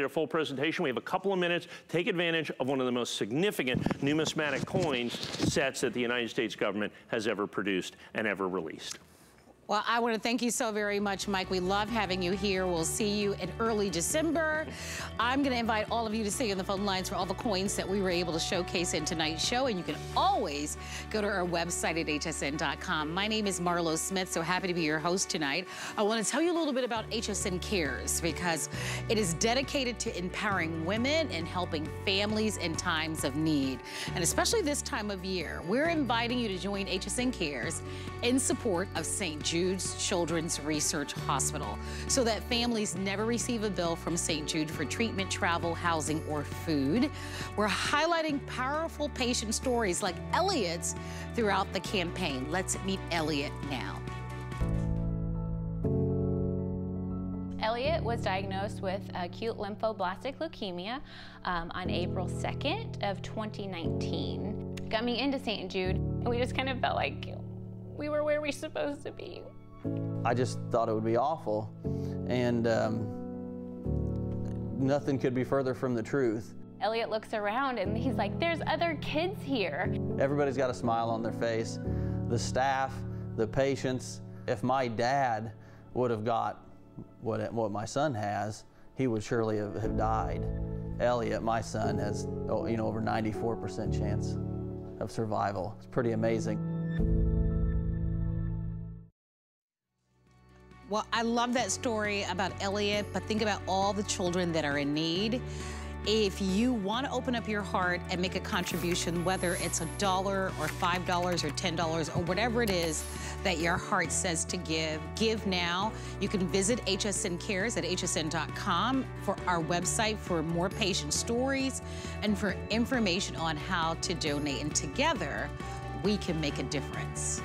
a full presentation. We have a couple of minutes. Take advantage of one of the most significant numismatic coins sets that the United States government has ever produced and ever released. Well, I want to thank you so very much, Mike. We love having you here. We'll see you in early December. I'm going to invite all of you to stay on the phone lines for all the coins that we were able to showcase in tonight's show. And you can always go to our website at hsn.com. My name is Marlo Smith, so happy to be your host tonight. I want to tell you a little bit about HSN Cares because it is dedicated to empowering women and helping families in times of need. And especially this time of year, we're inviting you to join HSN Cares in support of St. Jude Jude's Children's Research Hospital so that families never receive a bill from St. Jude for treatment, travel, housing, or food. We're highlighting powerful patient stories like Elliot's throughout the campaign. Let's meet Elliot now. Elliot was diagnosed with acute lymphoblastic leukemia um, on April 2nd of 2019. Got me into St. Jude, and we just kind of felt like we were where we supposed to be. I just thought it would be awful, and um, nothing could be further from the truth. Elliot looks around and he's like, there's other kids here. Everybody's got a smile on their face. The staff, the patients. If my dad would have got what, what my son has, he would surely have, have died. Elliot, my son, has oh, you know over 94% chance of survival. It's pretty amazing. Well, I love that story about Elliot, but think about all the children that are in need. If you want to open up your heart and make a contribution, whether it's a dollar or $5 or $10 or whatever it is that your heart says to give, give now. You can visit HSN Cares at hsn.com for our website for more patient stories and for information on how to donate. And together, we can make a difference.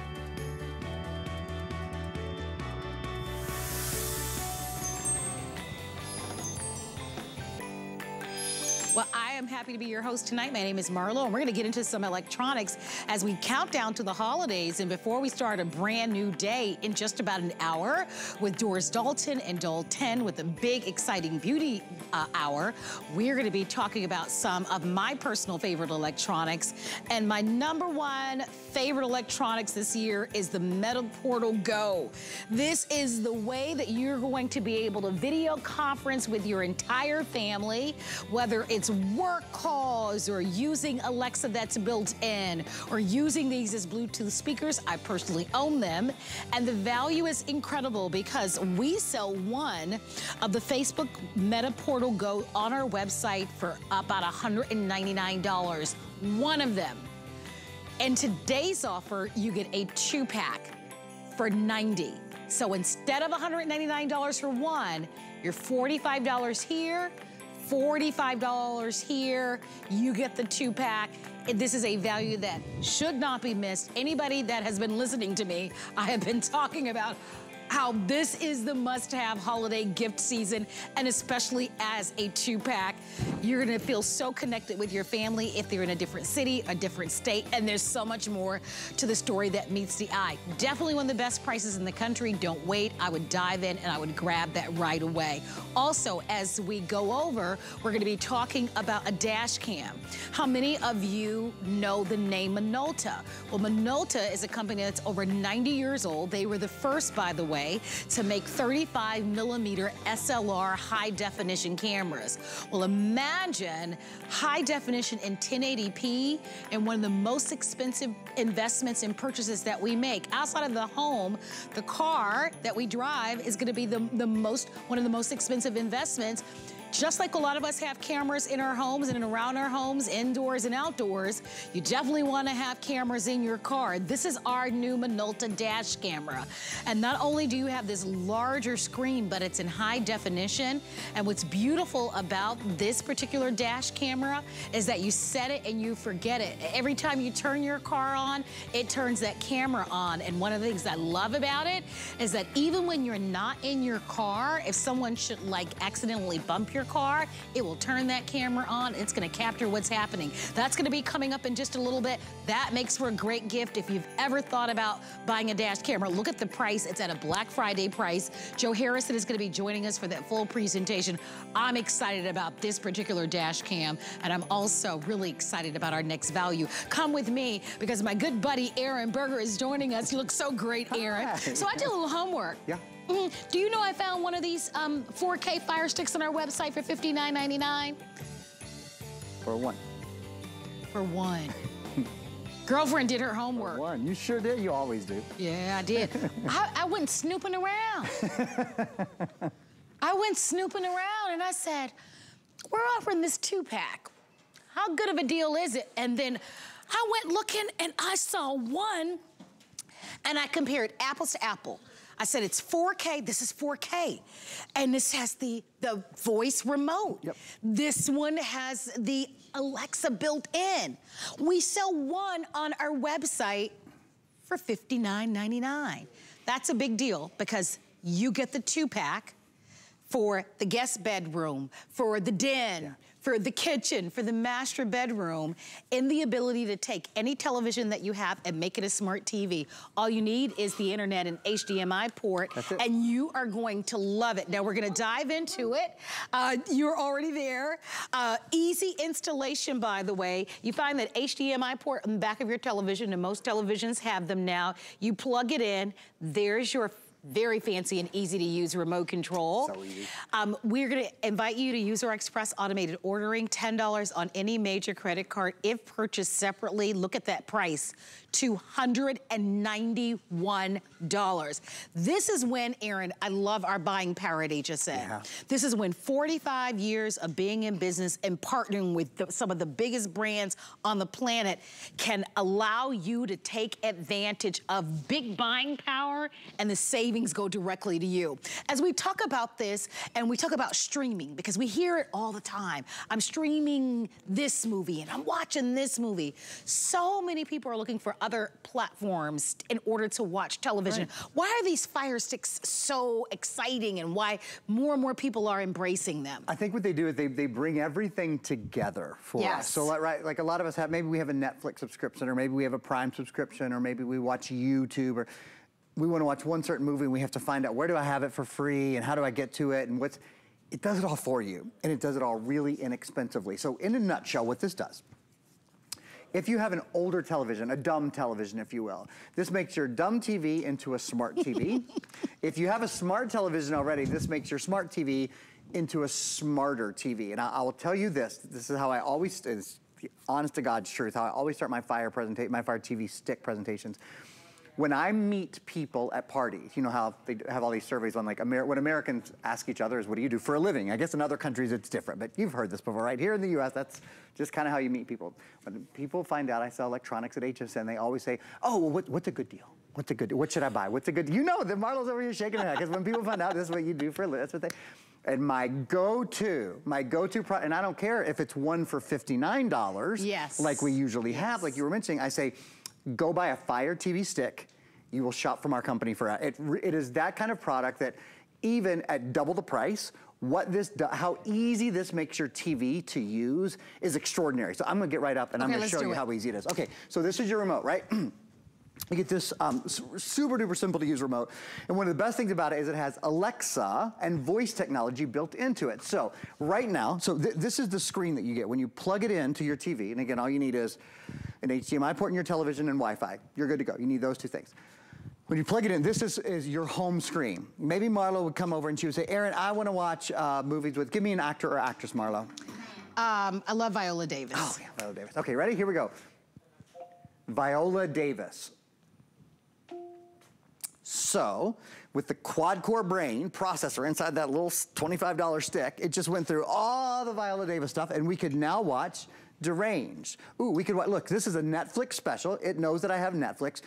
Well, I am happy to be your host tonight. My name is Marlo, and we're gonna get into some electronics as we count down to the holidays. And before we start a brand new day in just about an hour with Doris Dalton and Doll 10 with a big, exciting beauty uh, hour, we're gonna be talking about some of my personal favorite electronics. And my number one favorite electronics this year is the Meta Portal Go. This is the way that you're going to be able to video conference with your entire family, whether it's it's calls or using Alexa that's built in or using these as Bluetooth speakers. I personally own them. And the value is incredible because we sell one of the Facebook Meta Portal Go on our website for about $199. One of them. And today's offer, you get a two pack for 90. So instead of $199 for one, you're $45 here, $45 here. You get the two pack. This is a value that should not be missed. Anybody that has been listening to me, I have been talking about how this is the must-have holiday gift season, and especially as a two-pack. You're gonna feel so connected with your family if they're in a different city, a different state, and there's so much more to the story that meets the eye. Definitely one of the best prices in the country. Don't wait. I would dive in and I would grab that right away. Also, as we go over, we're gonna be talking about a dash cam. How many of you know the name Minolta? Well, Minolta is a company that's over 90 years old. They were the first, by the way, way to make 35 millimeter SLR high definition cameras. Well, imagine high definition in 1080p and one of the most expensive investments and purchases that we make. Outside of the home, the car that we drive is gonna be the, the most, one of the most expensive investments just like a lot of us have cameras in our homes and around our homes, indoors and outdoors, you definitely wanna have cameras in your car. This is our new Minolta dash camera. And not only do you have this larger screen, but it's in high definition. And what's beautiful about this particular dash camera is that you set it and you forget it. Every time you turn your car on, it turns that camera on. And one of the things I love about it is that even when you're not in your car, if someone should like accidentally bump your your car, it will turn that camera on. It's gonna capture what's happening. That's gonna be coming up in just a little bit. That makes for a great gift if you've ever thought about buying a dash camera. Look at the price. It's at a Black Friday price. Joe Harrison is gonna be joining us for that full presentation. I'm excited about this particular dash cam, and I'm also really excited about our next value. Come with me because my good buddy Aaron Berger is joining us. You look so great, Aaron. Hi. So I did a little homework. Yeah. Mhm. Do you know I found one of these um, 4K Fire Sticks on our website for $59.99? For one. For one. Girlfriend did her homework. One. You sure did. You always do. Yeah, I did. I, I went snooping around. I went snooping around and I said, we're offering this two pack. How good of a deal is it? And then I went looking and I saw one and I compared apples to apple. I said, it's 4K, this is 4K. And this has the, the voice remote. Yep. This one has the Alexa built in. We sell one on our website for $59.99. That's a big deal because you get the two pack for the guest bedroom, for the den, for the kitchen, for the master bedroom, and the ability to take any television that you have and make it a smart TV. All you need is the internet and HDMI port, and you are going to love it. Now we're gonna dive into it. Uh, you're already there. Uh, easy installation, by the way. You find that HDMI port on the back of your television, and most televisions have them now. You plug it in, there's your very fancy and easy to use remote control. So easy. Um, we're gonna invite you to use our express automated ordering, $10 on any major credit card if purchased separately. Look at that price, $291. This is when, Aaron, I love our buying power at HSN. Yeah. This is when 45 years of being in business and partnering with the- some of the biggest brands on the planet can allow you to take advantage of big buying power and the savings go directly to you. As we talk about this and we talk about streaming, because we hear it all the time. I'm streaming this movie and I'm watching this movie. So many people are looking for other platforms in order to watch television. Why are these Fire Sticks so exciting and why more and more people are embracing them? I think what they do is they, they bring everything together for Yes. us. So like, right, like a lot of us have, maybe we have a Netflix subscription or maybe we have a Prime subscription or maybe we watch YouTube or we want to watch one certain movie and we have to find out where do I have it for free and how do I get to it and what's, it does it all for you and it does it all really inexpensively. So in a nutshell, what this does, if you have an older television, a dumb television, if you will, this makes your dumb TV into a smart TV. if you have a smart television already, this makes your smart TV into a smarter TV. And I, I will tell you this, this is how I always, it's the honest to God's truth, how I always start my Fire presentation, my Fire TV stick presentations. When I meet people at parties, you know how they have all these surveys on like Amer- what Americans ask each other is, what do you do for a living? I guess in other countries it's different, but you've heard this before, right? Here in the US, that's just kind of how you meet people. When people find out I sell electronics at HSN, they always say, oh, well, what, what's a good deal? What's a good What should I buy? What's a good You know that Marlo's over here shaking her head because when people find out this is what you do for a living, that's what they. And my go-to, my go-to product, and I don't care if it's one for $59, Yes. like we usually have, like you were mentioning, I say, go buy a Fire TV stick. You will shop from our company for it. It is that kind of product that even at double the price, what this, do, how easy this makes your TV to use is extraordinary. So I'm gonna get right up and I'm gonna show you it. how easy it is. Okay, so this is your remote, right? You get this um, super duper simple to use remote. And one of the best things about it is it has Alexa and voice technology built into it. So right now, so th- this is the screen that you get when you plug it into your TV. And again, all you need is an HDMI port in your television and Wi-Fi. You're good to go. You need those two things. When you plug it in, this is, is your home screen. Maybe Marlo would come over and she would say, Aaron, I want to watch uh, movies with, give me an actor or actress, Marlo. Um, I love Viola Davis. Oh, yeah, Viola Davis. Okay, ready? Here we go. Viola Davis. So, with the quad-core brain processor inside that little $25 stick, it just went through all the Viola Davis stuff, and we could now watch Deranged. Ooh, we could watch, look, this is a Netflix special. It knows that I have Netflix.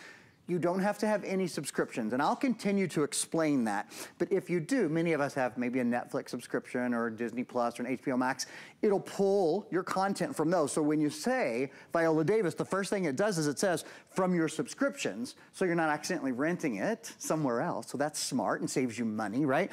You don't have to have any subscriptions, and I'll continue to explain that. But if you do, many of us have maybe a Netflix subscription or Disney Plus or an HBO Max. It'll pull your content from those. So when you say Viola Davis, the first thing it does is it says from your subscriptions, so you're not accidentally renting it somewhere else. So that's smart and saves you money, right?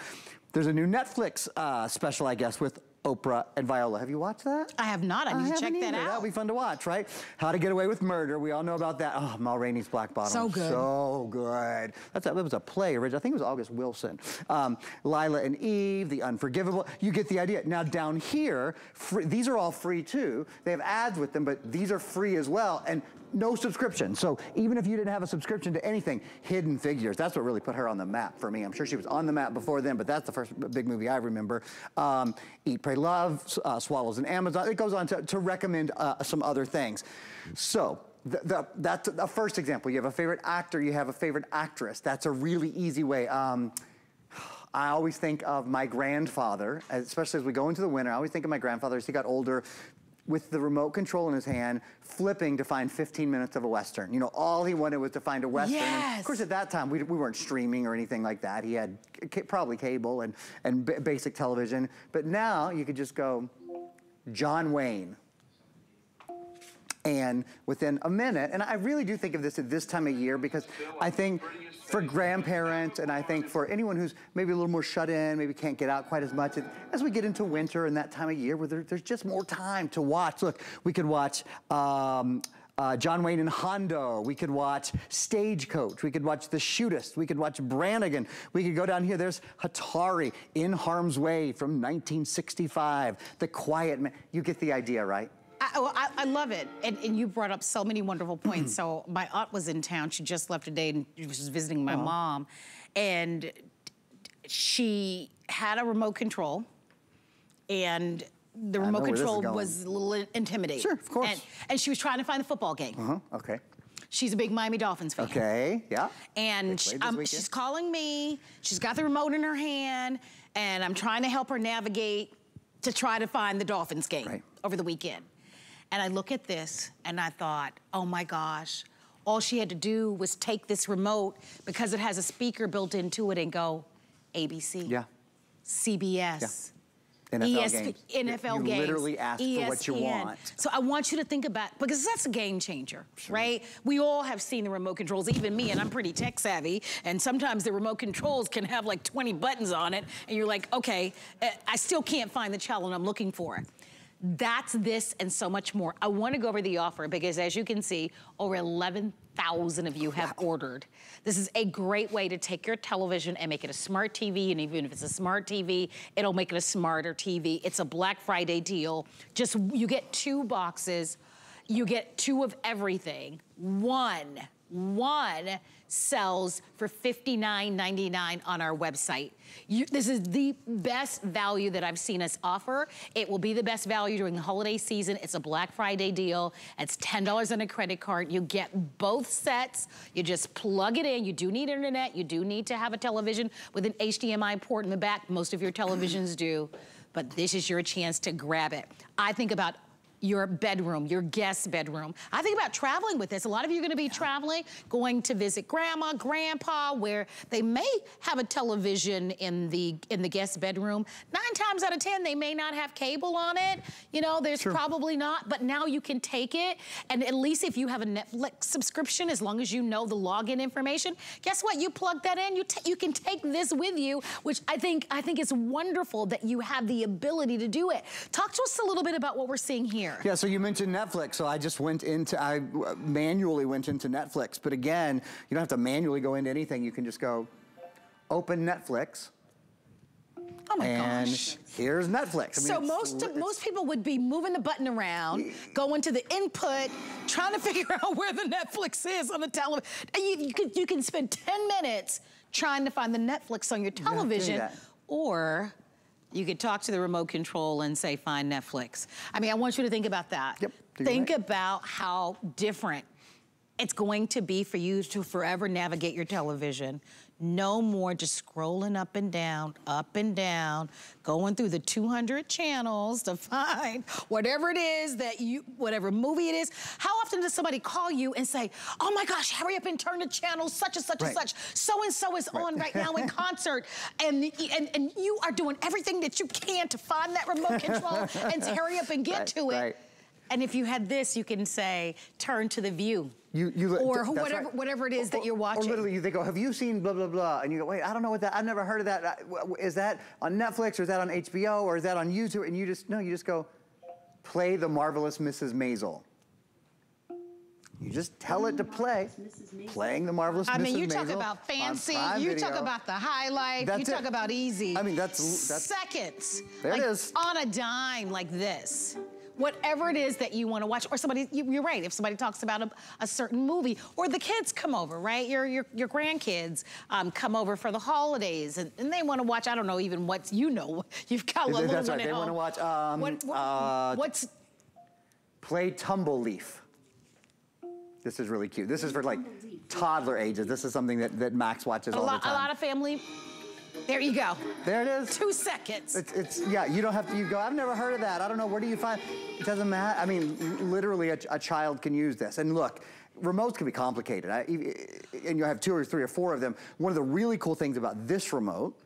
There's a new Netflix uh, special, I guess, with Oprah and Viola. Have you watched that? I have not. I need to check haven't that out. That'll be fun to watch, right? How to Get Away with Murder. We all know about that. Oh, Ma Rainey's Black Bottom. So good. So good. That's a, that was a play originally. I think it was August Wilson. Um, Lila and Eve, The Unforgivable. You get the idea. Now down here, free, these are all free too. They have ads with them, but these are free as well. And no subscription. So even if you didn't have a subscription to anything, Hidden Figures, that's what really put her on the map for me. I'm sure she was on the map before then, but that's the first big movie I remember. Um, Eat, Pray, Love, uh, Swallows and Amazon. It goes on to, to recommend uh, some other things. So the, the, that's the first example. You have a favorite actor, you have a favorite actress. That's a really easy way. Um, I always think of my grandfather, especially as we go into the winter. I always think of my grandfather as he got older with the remote control in his hand, flipping to find 15 minutes of a Western. You know, all he wanted was to find a Western. And Yes. of course, at that time, we, we weren't streaming or anything like that. He had probably cable and, and b- basic television. But now you could just go, John Wayne. And within a minute, and I really do think of this at this time of year because I think for grandparents and I think for anyone who's maybe a little more shut in, maybe can't get out quite as much, as we get into winter and that time of year where there, there's just more time to watch. Look, we could watch. Um, uh, John Wayne and Hondo. We could watch Stagecoach. We could watch The Shootist. We could watch Brannigan. We could go down here. There's Hatari, In Harm's Way from 1965. The Quiet Man. You get the idea, right? I, I, I love it. And, and you brought up so many wonderful points. so my aunt was in town. She just left today and she was visiting my mom. And she had a remote control. And the know remote where this is control was a little intimidating. Sure, of course. And, and she was trying to find the football game. Uh Huh? Okay. She's a big Miami Dolphins fan. Okay. Yeah. And They sh- played this um, she's calling me. She's got the remote in her hand, and I'm trying to help her navigate to try to find the Dolphins game Right. over the weekend. And I look at this and I thought, oh my gosh, all she had to do was take this remote because it has a speaker built into it and go ABC, Yeah. CBS. NFL ESP games. NFL you games. literally ask for what you want. So I want you to think about because that's a game changer, right? We all have seen the remote controls, even me, and I'm pretty tech savvy. And sometimes the remote controls can have like 20 buttons on it, and you're like, okay, eh, I still can't find the channel I'm looking for. That's this and so much more. I want to go over the offer because, as you can see, over 11,000 of you have ordered. This is a great way to take your television and make it a smart TV. And even if it's a smart TV, it'll make it a smarter TV. It's a Black Friday deal. Just you get two boxes, you get two of everything. One, one sells for $59.99 on our website. You, this is the best value that I've seen us offer. It will be the best value during the holiday season. It's a Black Friday deal. It's $10 on a credit card. You get both sets. You just plug it in. You do need internet. You do need to have a television with an HDMI port in the back. Most of your televisions do. But this is your chance to grab it. I think about your bedroom, your guest bedroom. I think about traveling with this. A lot of you are gonna be traveling, going to visit grandma, grandpa, where they may have a television in the in the guest bedroom. Nine times out of 10, they may not have cable on it. You know, there's probably not, but now you can take it. And at least if you have a Netflix subscription, as long as you know the login information, guess what? You plug that in, you, you can take this with you, which I think, I think it's wonderful that you have the ability to do it. Talk to us a little bit about what we're seeing here. Yeah, so you mentioned Netflix. So I just went into, I uh, manually went into Netflix. But again, you don't have to manually go into anything. You can just go open Netflix. Oh my gosh. and gosh. here's Netflix. I mean, So most it's- most people would be moving the button around, going to the input, trying to figure out where the Netflix is on the television. You, you, could, you can spend 10 minutes trying to find the Netflix on your have to do television, or you could talk to the remote control and say, find Netflix. I mean, I want you to think about that. Yep, Think right. about how different it's going to be for you to forever navigate your television. No more just scrolling up and down, up and down, going through the 200 channels to find whatever it is that you, whatever movie it is. How often does somebody call you and say, oh my gosh, hurry up and turn the channel such and such Right. and such. So and so is on right now in concert. And, and, and you are doing everything that you can to find that remote control and to hurry up and get Right, to it. And if you had this, you can say, turn to the view. You, you, or whatever, right. whatever it is Or- that you're watching. Or literally, they go, oh, "Have you seen blah blah blah?" And you go, "Wait, I don't know what that. I've never heard of that. Is that on Netflix or is that on HBO or is that on YouTube?" And you just no, you just go, "Play the marvelous Mrs. Maisel." You just tell it to play. Playing the marvelous I Mrs. mean, you Maisel talk about fancy, you Video. talk about the high life, That's you it. talk about easy. I mean, that's- that's- seconds. There it like, is. On a dime like this. Whatever it is that you want to watch, or somebody, you, you're right, if somebody talks about a, a certain movie, or the kids come over, right? Your your, your grandkids um, come over for the holidays, and, and they want to watch, I don't know even what, you know, you've got a little That's one right, at they wanna watch, um, What- what- uh, what's, Play Tumbleleaf. This is really cute. This is for like toddler ages. This is something that, that Max watches a all lot, the time. a lot of family, there you go. there it is. Two seconds. It's, it's yeah. You don't have to. You go. I've never heard of that. I don't know. Where do you find? It doesn't matter. I mean, literally, a, a child can use this. And look, remotes can be complicated. I, and you have two or three or four of them. One of the really cool things about this remote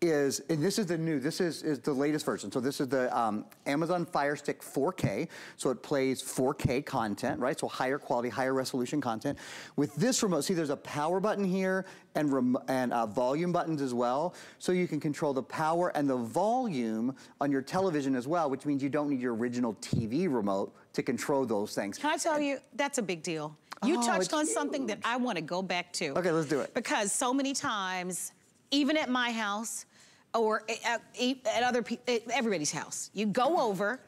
is, and this is the new, this is, is the latest version. So this is the um, Amazon Fire Stick 4K. So it plays 4K content, right? So higher quality, higher resolution content. With this remote, see there's a power button here and, and uh, volume buttons as well. So you can control the power and the volume on your television as well, which means you don't need your original TV remote to control those things. Can I tell you, that's a big deal. You Oh, touched on something that I want to go back to. Okay, let's do it. Because so many times, even at my house or at, at other at everybody's house, you go over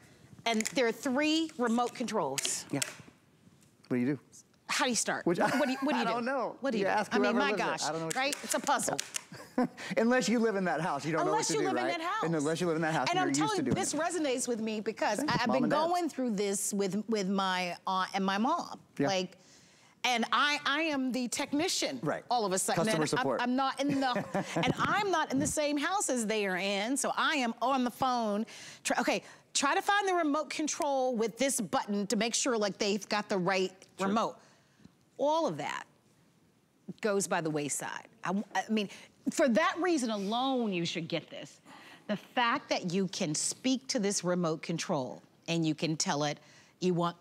and there are three remote controls. Yeah. What do you do? How do you start? Which- what, what do you, what do I you do? don't know. What do you, You do? ask I mean, my gosh, I don't know right? It's a puzzle. unless you live in that house, you don't Unless know you what to live do, in right? that house. And unless you live in that house, and you're I'm telling to you, this it. resonates with me because. I, have been going through this with with my aunt and my mom. Yeah. Like, and I I am the technician. Right. All of a sudden, Customer and support. I'm, I'm not in the, and I'm not in the same house as they are in. So I am on the phone. Try, okay. Try to find the remote control with this button to make sure like they've got the right remote. All of that goes by the wayside. I, I mean, for that reason alone, you should get this. The fact that you can speak to this remote control and you can tell it you want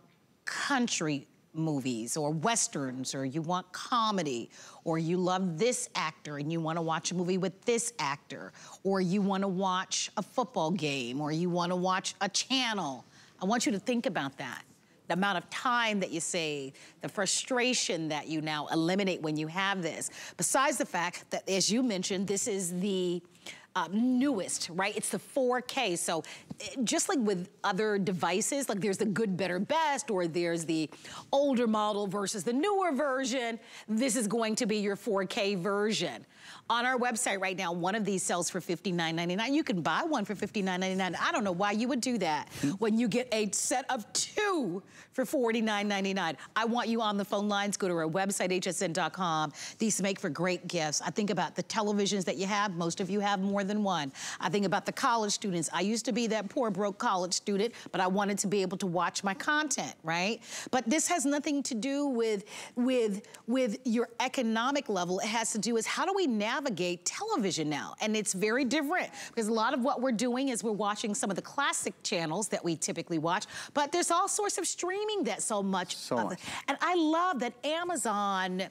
country movies or westerns or you want comedy or you love this actor and you want to watch a movie with this actor or you want to watch a football game or you want to watch a channel. I want you to think about that the amount of time that you save, the frustration that you now eliminate when you have this. Besides the fact that, as you mentioned, this is the uh, newest, right? It's the 4K. So eh, just like with other devices, like there's the good, better, best, or there's the older model versus the newer version, this is going to be your 4K version. On our website right now, one of these sells for $59.99. You can buy one for $59.99. I don't know why you would do that when you get a set of two for $49.99. I want you on the phone lines. Go to our website, hsn.com. These make for great gifts. I think about the televisions that you have. Most of you have more than one. I think about the college students. I used to be that poor, broke college student, but I wanted to be able to watch my content, right? But this has nothing to do with, with, with your economic level. It has to do with how do we navigate television now? And it's very different because a lot of what we're doing is we're watching some of the classic channels that we typically watch, but there's all sorts of streaming that so much. So much. and I love that Amazon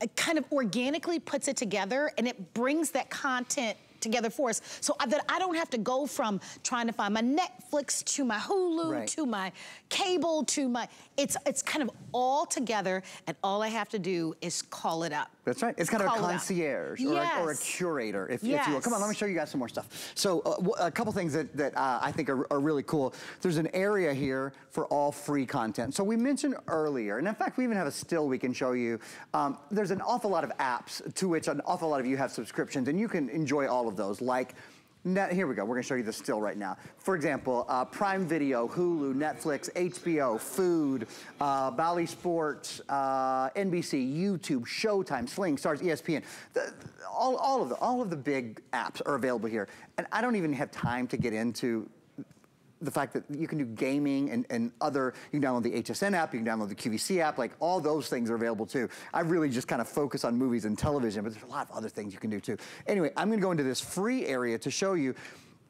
uh, kind of organically puts it together and it brings that content together for us so that I don't have to go from trying to find my Netflix to my Hulu Right. to my cable to my it's it's kind of all together and all I have to do is call it up. That's right. It's kind of a Call it out. concierge or, a, or a curator, if, if you will. Come on, let me show you guys some more stuff. So uh, a couple things that, that uh, I think are, are really cool. There's an area here for all free content. So we mentioned earlier, and in fact, we even have a still we can show you. Um, there's an awful lot of apps to which an awful lot of you have subscriptions, and you can enjoy all of those, like Here we go. We're going to show you the still right now. For example, uh, Prime Video, Hulu, Netflix, HBO, Food, uh, Bally Sports, uh, NBC, YouTube, Showtime, Sling, Starz, ESPN. The, all, all of the all of the big apps are available here, and I don't even have time to get into the fact that you can do gaming and, and other, you can download the HSN app, you can download the QVC app, like all those things are available too. I really just kind of focus on movies and television, but there's a lot of other things you can do too. Anyway, I'm gonna go into this free area to show you,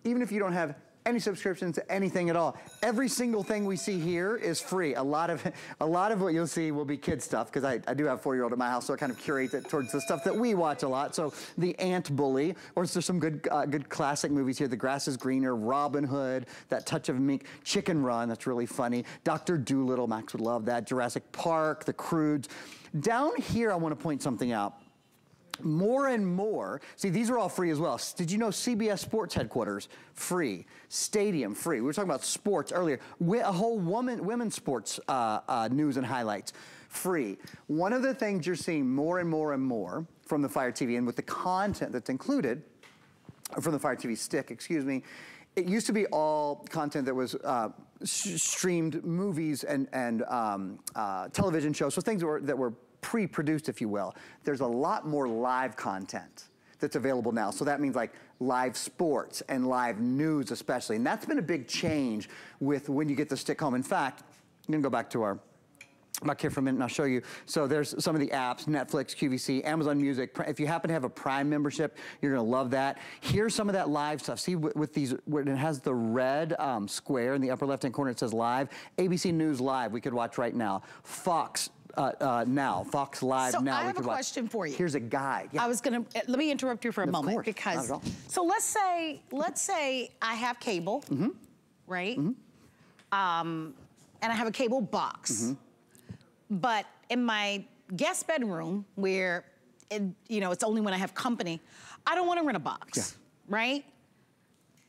even if you don't have any subscriptions to anything at all. Every single thing we see here is free. A lot of a lot of what you'll see will be kid stuff because I, I do have a four-year-old at my house, so I kind of curate it towards the stuff that we watch a lot. So the Ant Bully, or there's some good uh, good classic movies here. The Grass is Greener, Robin Hood, That Touch of Mink, Chicken Run, that's really funny. Doctor Dolittle, Max would love that. Jurassic Park, The Croods. Down here, I want to point something out more and more, see, these are all free as well. Did you know CBS Sports headquarters, free. Stadium, free. We were talking about sports earlier. A whole woman, women's sports uh, uh, news and highlights, free. One of the things you're seeing more and more and more from the Fire TV and with the content that's included, from the Fire TV stick, excuse me, it used to be all content that was uh, streamed movies and, and um, uh, television shows, so things that were, that were pre-produced, if you will. There's a lot more live content that's available now. So that means like live sports and live news especially. And that's been a big change with when you get the stick home. In fact, I'm gonna go back to our back here for a minute and I'll show you. So there's some of the apps, Netflix, QVC, Amazon Music. If you happen to have a Prime membership, you're gonna love that. Here's some of that live stuff. See with, these, it has the red um, square in the upper left-hand corner, it says live. ABC News Live, we could watch right now. Fox, uh, uh, now, Fox Live so now. I have a question for you. Here's a guide. Yeah. I was gonna uh, let me interrupt you for a of moment course. because so let's say let's say I have cable, mm -hmm. right? Mm -hmm. um, and I have a cable box, mm -hmm. but in my guest bedroom where it, you know it's only when I have company, I don't want to rent a box, yeah. right?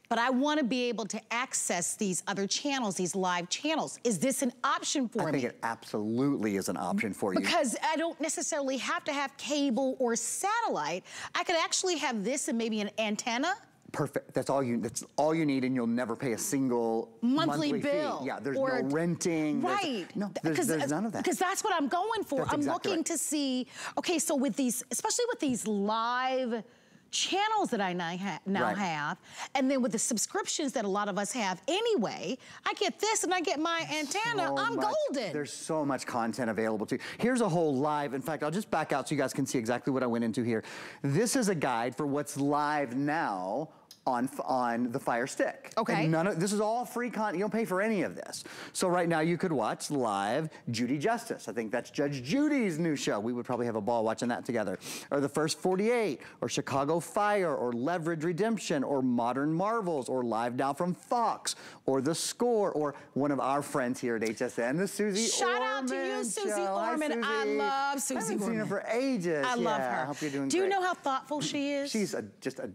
But I want to be able to access these other channels, these live channels. Is this an option for me? I think it absolutely is an option for you. Because I don't necessarily have to have cable or satellite. I could actually have this and maybe an antenna. Perfect. That's all you. That's all you need, and you'll never pay a single monthly, monthly bill. Fee. Yeah, there's no renting. Right. There's, no, there's, there's none of that. Because that's what I'm going for. That's I'm exactly looking right. to see. Okay, so with these, especially with these live channels that I now, ha now right. have, and then with the subscriptions that a lot of us have anyway, I get this and I get my antenna, so I'm much, golden. There's so much content available to you. Here's a whole live, in fact, I'll just back out so you guys can see exactly what I went into here. This is a guide for what's live now on, on the Fire Stick. Okay. And none of, this is all free content. You don't pay for any of this. So right now you could watch live Judy Justice. I think that's Judge Judy's new show. We would probably have a ball watching that together. Or The First 48, or Chicago Fire, or Leverage Redemption, or Modern Marvels, or Live Now from Fox, or The Score, or one of our friends here at HSN, the Susie Shout Orman out to you, Susie show. Orman. Hi, I love Susie I haven't Orman. seen her for ages. I love her. I hope you're doing Do you know how thoughtful she is? She's a, just a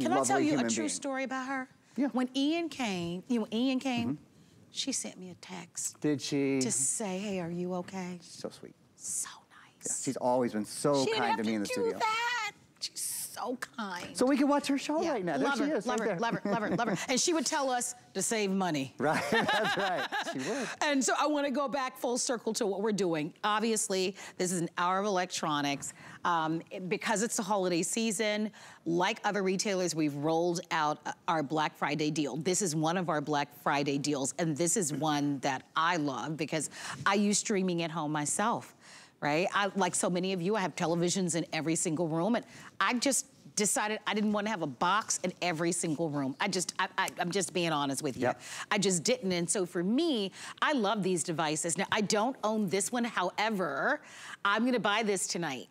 Can I tell you a true being. story about her? Yeah. When Ian came, you know, Ian came, mm-hmm. she sent me a text Did she? to say, hey, are you okay? so sweet. So Yeah, nice. she's always been so she kind have to me in the do studio. that. She's so kind. So we can watch her show Yeah, right now. Love there her, she is. love right her, there. love her, love her, love her. And she would tell us to save money. Right, that's right. She would. And so I want to go back full circle to what we're doing. Obviously, this is an hour of electronics. Um, because it's the holiday season, like other retailers, we've rolled out uh, our Black Friday deal. This is one of our Black Friday deals, and this is one that I love because I use streaming at home myself, right? I, like so many of you, I have televisions in every single room, and I just decided I didn't want to have a box in every single room. I just, I, I, I'm just being honest with you. Yep. I just didn't. And so for me, I love these devices. Now, I don't own this one. However, I'm gonna buy this tonight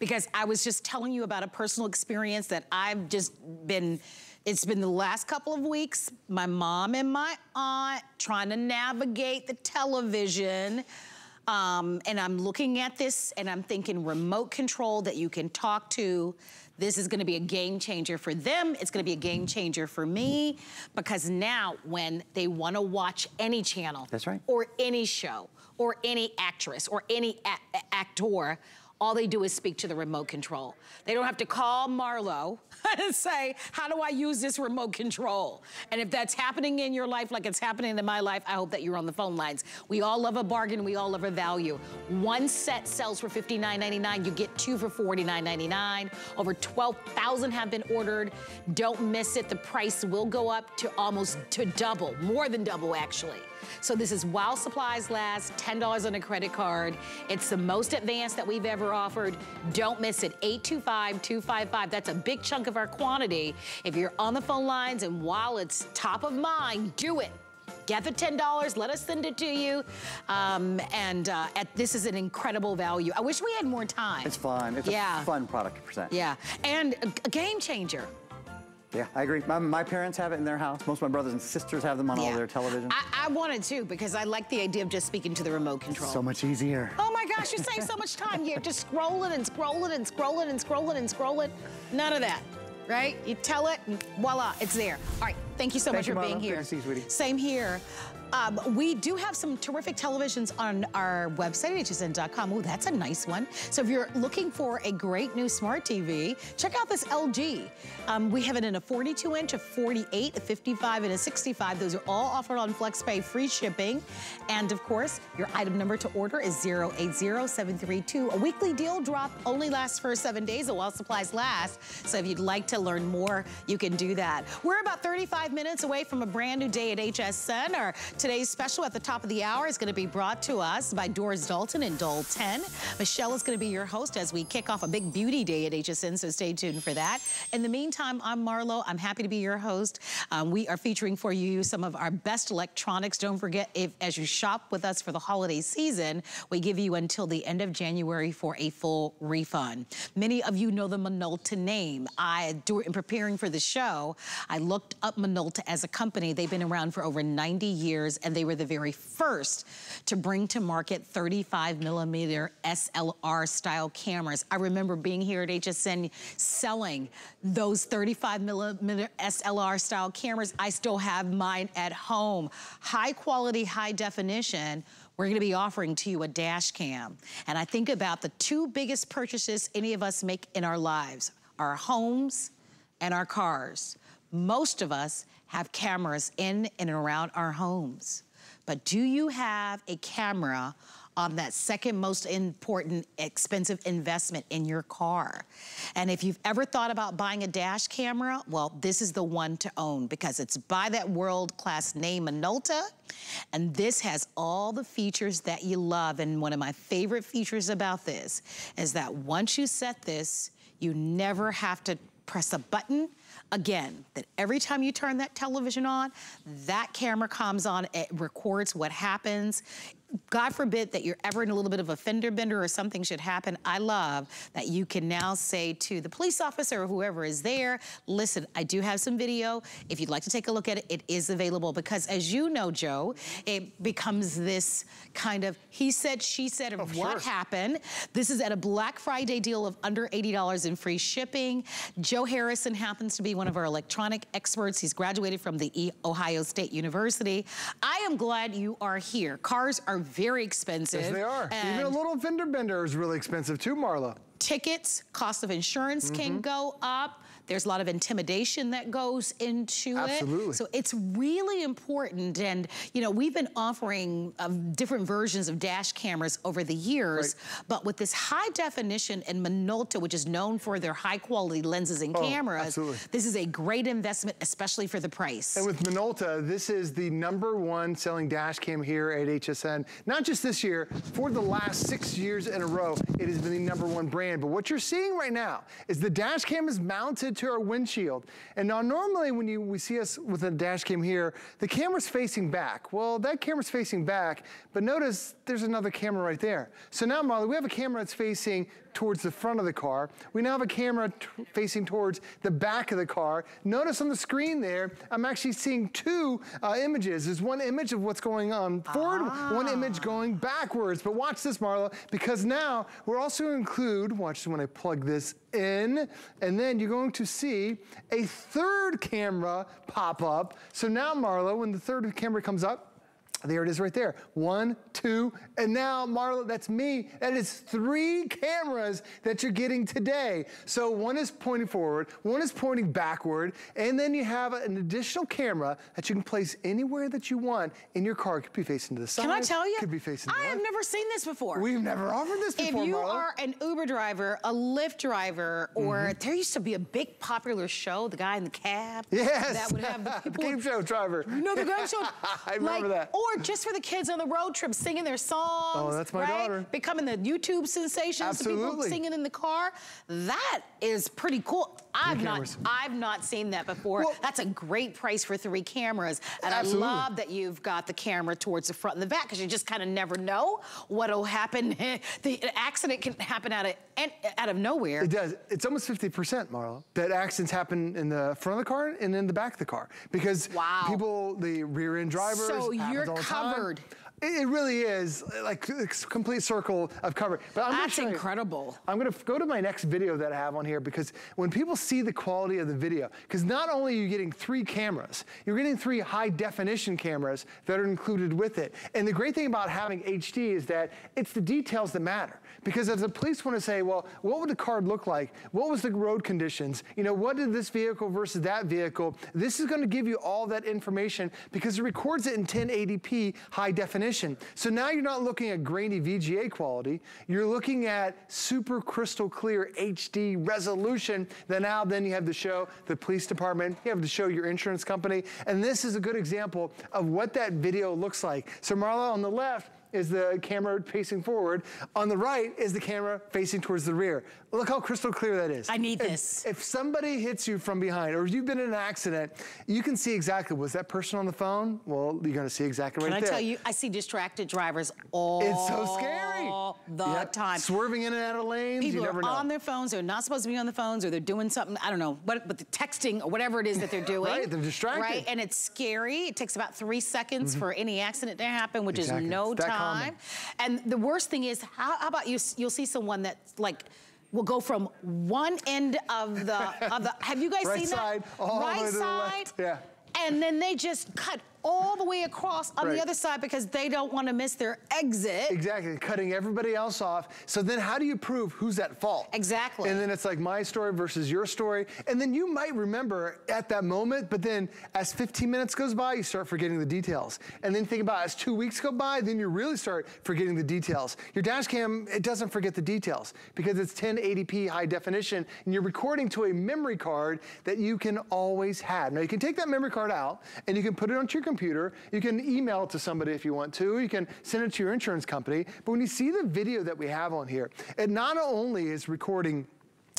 because I was just telling you about a personal experience that I've just been, it's been the last couple of weeks, my mom and my aunt trying to navigate the television. Um, and I'm looking at this and I'm thinking remote control that you can talk to. This is gonna be a game changer for them. It's gonna be a game changer for me because now when they wanna watch any channel That's right. or any show or any actress or any actor, all they do is speak to the remote control. They don't have to call Marlo and say, how do I use this remote control? And if that's happening in your life like it's happening in my life, I hope that you're on the phone lines. We all love a bargain, we all love a value. One set sells for $59.99, you get two for $49.99. Over 12,000 have been ordered. Don't miss it, the price will go up to almost to double, more than double actually. So this is while supplies last, $10 on a credit card. It's the most advanced that we've ever offered. Don't miss it. 825-255. That's a big chunk of our quantity. If you're on the phone lines and while it's top of mind, do it. Get the $10, let us send it to you. Um, and uh, at, this is an incredible value. I wish we had more time. It's fun. It's yeah. a fun product to present. Yeah, and a game changer. Yeah, I agree. My, my, parents have it in their house. Most of my brothers and sisters have them on yeah. all their televisions. I, I want it too because I like the idea of just speaking to the remote control. So much easier. Oh my gosh, you save so much time. You're just scrolling and scrolling and scrolling and scrolling and scrolling. None of that, right? You tell it and voila, it's there. All right, thank you so thank much you, for Marla. being here. Good to see you, sweetie. Same here. Um, we do have some terrific televisions on our website, hsn.com. Oh, that's a nice one. So if you're looking for a great new smart TV, check out this LG. Um, we have it in a 42 inch, a 48, a 55, and a 65. Those are all offered on FlexPay, free shipping. And of course, your item number to order is 080732. A weekly deal drop only lasts for seven days while supplies last. So if you'd like to learn more, you can do that. We're about 35 minutes away from a brand new day at HSN. Our Today's special at the top of the hour is going to be brought to us by Doris Dalton and Doll 10. Michelle is going to be your host as we kick off a big beauty day at HSN, so stay tuned for that. In the meantime, I'm Marlo. I'm happy to be your host. Um, we are featuring for you some of our best electronics. Don't forget, if as you shop with us for the holiday season, we give you until the end of January for a full refund. Many of you know the Minolta name. I, in preparing for the show, I looked up Minolta as a company. They've been around for over 90 years years, and they were the very first to bring to market 35 millimeter SLR style cameras. I remember being here at HSN selling those 35 millimeter SLR style cameras. I still have mine at home. High quality, high definition we're gonna be offering to you a dash cam. And I think about the two biggest purchases any of us make in our lives, our homes and our cars. Most of us have cameras in and around our homes. But do you have a camera on that second most important expensive investment in your car. And if you've ever thought about buying a dash camera, well, this is the one to own because it's by that world-class name, Minolta, and this has all the features that you love. And one of my favorite features about this is that once you set this, you never have to press a button again, that every time you turn that television on, that camera comes on, it records what happens. God forbid that you're ever in a little bit of a fender bender or something should happen. I love that you can now say to the police officer or whoever is there, listen, I do have some video. If you'd like to take a look at it, it is available because as you know, Joe, it becomes this kind of he said, she said of what happened. This is at a Black Friday deal of under $80 in free shipping. Joe Harrison happens to be one of our electronic experts. He's graduated from the Ohio State University. I am glad you are here. Cars are very expensive. Yes, they are. Even a little fender bender is really expensive too, Marla. Tickets, cost of insurance mm -hmm. can mm-hmm. go up. There's a lot of intimidation that goes into Absolutely. it. So it's really important. And, you know, we've been offering uh, different versions of dash cameras over the years, right. but with this high definition and Minolta, which is known for their high quality lenses and oh, cameras, absolutely. this is a great investment, especially for the price. And with Minolta, this is the number one selling dash cam here at HSN. Not just this year, for the last six years in a row, it has been the number one brand. But what you're seeing right now is the dash cam is mounted to our windshield. And now normally when you we see us with a dash cam here, the camera's facing back. Well, that camera's facing back, but notice there's another camera right there. So now, Marley, we have a camera that's facing towards the front of the car. We now have a camera facing towards the back of the car. Notice on the screen there, I'm actually seeing two uh, images. There's one image of what's going on forward, ah. one image going backwards. But watch this, Marla, because now we're also include, watch when I plug this in, and then you're going to see a third camera pop up. So now, Marlo, when the third camera comes up, there it is right there. One, two, and now, Marla, that's me. That is three cameras that you're getting today. So one is pointing forward, one is pointing backward, and then you have an additional camera that you can place anywhere that you want in your car. It could be facing to the side. Can I tell you? Could be facing I have never seen this before. We've never offered this before, If you Marla. are an Uber driver, a Lyft driver, or mm -hmm. there used to be a big popular show, the guy in the cab. Yes. That would have the people. game show driver. You know the game show? I remember like, that. Or Or just for the kids on the road trip singing their songs. Oh, that's my right? daughter. Becoming the YouTube sensations. The people Absolutely. singing in the car. That is pretty cool. I've not. I've not seen that before. Well- that's a great price for three cameras. And Absolutely. I love that you've got the camera towards the front and the back because you just kind of never know what'll happen. the accident can happen out of, out of nowhere. It does. It's almost 50%, Marla, that accidents happen in the front of the car and in the back of the car. Because Wow. people, the rear end drivers, So you're the time. It, really is uh, like a complete circle of cover. But I'm gonna That's incredible. I'm gonna go to my next video that I have on here because when people see the quality of the video, because not only are you getting three cameras, you're getting three high definition cameras that are included with it. And the great thing about having HD is that it's the details that matter. Because as the police want to say, well, what would the car look like? What was the road conditions? You know, what did this vehicle versus that vehicle? This is going to give you all that information because it records it in 1080p high definition. So now you're not looking at grainy VGA quality. You're looking at super crystal clear HD resolution that now then you have to show the police department, you have to show your insurance company. And this is a good example of what that video looks like. So Marlo on the left, is the camera facing forward. On the right is the camera facing towards the rear. Look how crystal clear that is. I need If- this. If somebody hits you from behind or you've been in an accident, you can see exactly, was that person on the phone? Well, you're gonna see exactly right. Can right I there. tell you, I see distracted drivers all It's so scary. the Yep. time. Swerving in and out of lanes, People you never are know. on their phones. They're not supposed to be on the phones, or they're doing something. I don't know, but but the texting or whatever it is that they're doing. Right, they're distracted. Right, and it's scary. It takes about three seconds mm-hmm. for any accident to happen, which. Exactly. is no It's that common. And the worst thing is, how, how about you? You'll see someone that's like. Will go from one end of the of the. Have you guys Right seen side, that? all right way to the side. yeah. And then they just cut all the way across on Right. the other side because they don't want to miss their exit. Exactly, cutting everybody else off. So then how do you prove who's at fault? Exactly. And then it's like my story versus your story. And then you might remember at that moment, but then as 15 minutes goes by, you start forgetting the details. And then think about as two weeks go by, then you really start forgetting the details. Your dash cam, it doesn't forget the details because it's 1080p high definition and you're recording to a memory card that you can always have. Now you can take that memory card out and you can put it onto your computer. You can email it to somebody if you want to. You can send it to your insurance company. But when you see the video that we have on here, it not only is recording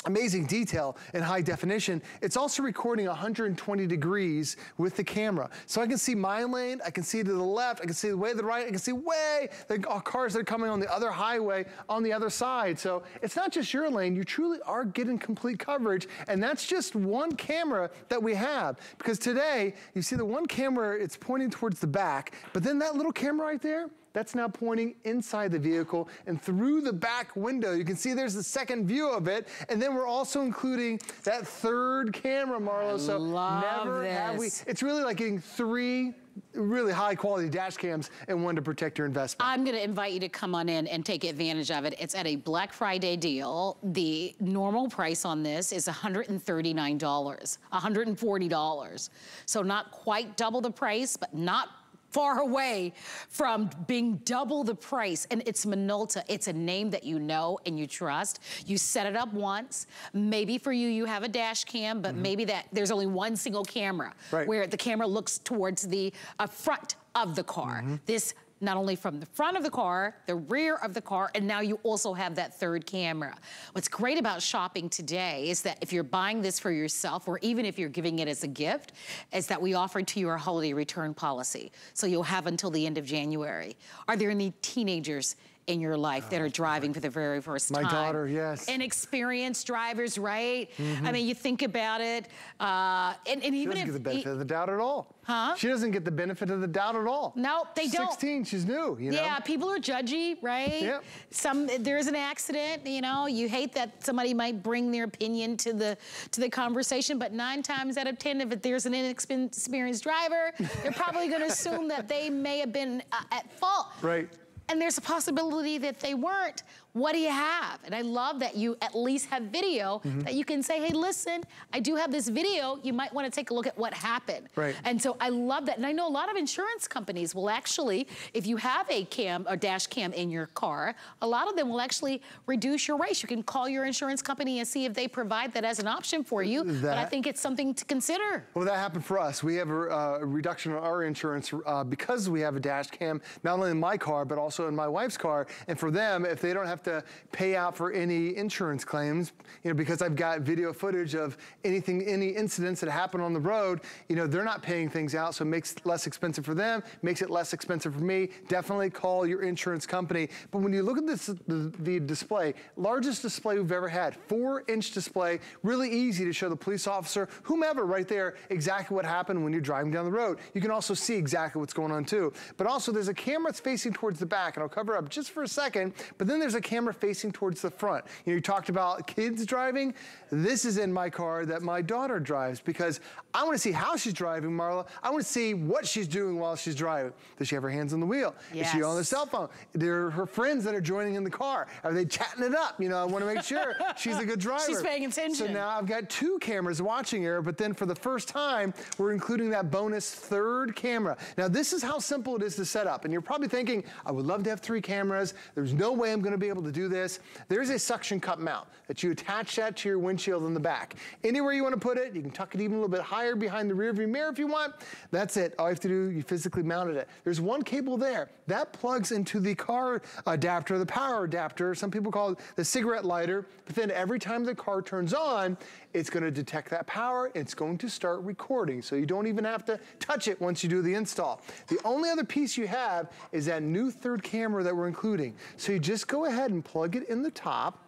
amazing detail in high definition. It's also recording 120 degrees with the camera. So I can see my lane, I can see to the left, I can see the way to the right, I can see way the uh, cars that are coming on the other highway on the other side. So it's not just your lane, you truly are getting complete coverage. And that's just one camera that we have. Because today, you see the one camera, it's pointing towards the back, but then that little camera right there, that's now pointing inside the vehicle and through the back window. You can see there's the second view of it. And then we're also including that third camera, Marlo. so love never have we, it's really like getting three really high quality dash cams and one to protect your investment. I'm going to invite you to come on in and take advantage of it. It's at a Black Friday deal. The normal price on this is $139, $140. So not quite double the price, but not far away from being double the price. And it's Minolta. It's a name that you know and you trust. You set it up once. Maybe for you, you have a dash cam, but maybe that there's only one single camera Right. where the camera looks towards the uh, front of the car. This not only from the front of the car, the rear of the car, and now you also have that third camera. What's great about shopping today is that if you're buying this for yourself, or even if you're giving it as a gift, is that we offer to you our holiday return policy. So you'll have until the end of January. Are there any teenagers in your life that are driving for the very first My time? My daughter, yes. Inexperienced drivers, right? I mean, you think about it, uh, and, and She doesn't if get the benefit of the doubt at all. Huh? She doesn't get the benefit of the doubt at all. No, they don't. 16, she's new, you know? Yeah, people are judgy, right? Yep. Some there's an accident, you know, you hate that somebody might bring their opinion to the to the conversation, but nine times out of ten, if there's an inexperienced driver, they're probably going to assume that they may have been uh, at fault. Right. And there's a possibility that they weren't. What do you have? And I love that you at least have video Mm-hmm. that you can say, hey, listen, I do have this video. You might want to take a look at what happened. Right. And so I love that. And I know a lot of insurance companies will actually, if you have a cam or dash cam in your car, a lot of them will actually reduce your race. You can call your insurance company and see if they provide that as an option for you. That, but I think it's something to consider. Well, that happened for us. We have a, uh, reduction on our insurance uh, because we have a dash cam, not only in my car, but also in my wife's car. And for them, if they don't have to pay out for any insurance claims, you know, because I've got video footage of anything, any incidents that happen on the road, you know, they're not paying things out, so it makes it less expensive for them, makes it less expensive for me. Definitely call your insurance company. But when you look at this, the, the display, largest display we've ever had, four inch display, really easy to show the police officer, whomever right there, exactly what happened when you're driving down the road. You can also see exactly what's going on too. But also there's a camera that's facing towards the back, and I'll cover up just for a second, but then there's a camera facing towards the front. You know, you talked about kids driving. This is in my car that my daughter drives because I want to see how she's driving, Marlo. I want to see what she's doing while she's driving. Does she have her hands on the wheel? Is she on the cell phone? There are her friends that are joining in the car. Are they chatting it up? You know, I want to make sure she's a good driver. She's paying attention. So now I've got two cameras watching her, but then for the first time, we're including that bonus third camera. Now, this is how simple it is to set up. And you're probably thinking, I would love to have three cameras. There's no way I'm going to be able to do this. There's a suction cup mount that you attach that to your windshield in the back. Anywhere you want to put it, you can tuck it even a little bit higher behind the rear view mirror if you want. That's it. All you have to do, you physically mounted it. There's one cable there. That plugs into the car adapter, the power adapter. Some people call it the cigarette lighter. But then every time the car turns on, it's going to detect that power. It's going to start recording. So you don't even have to touch it once you do the install. The only other piece you have is that new third camera that we're including. So you just go ahead and plug it in the top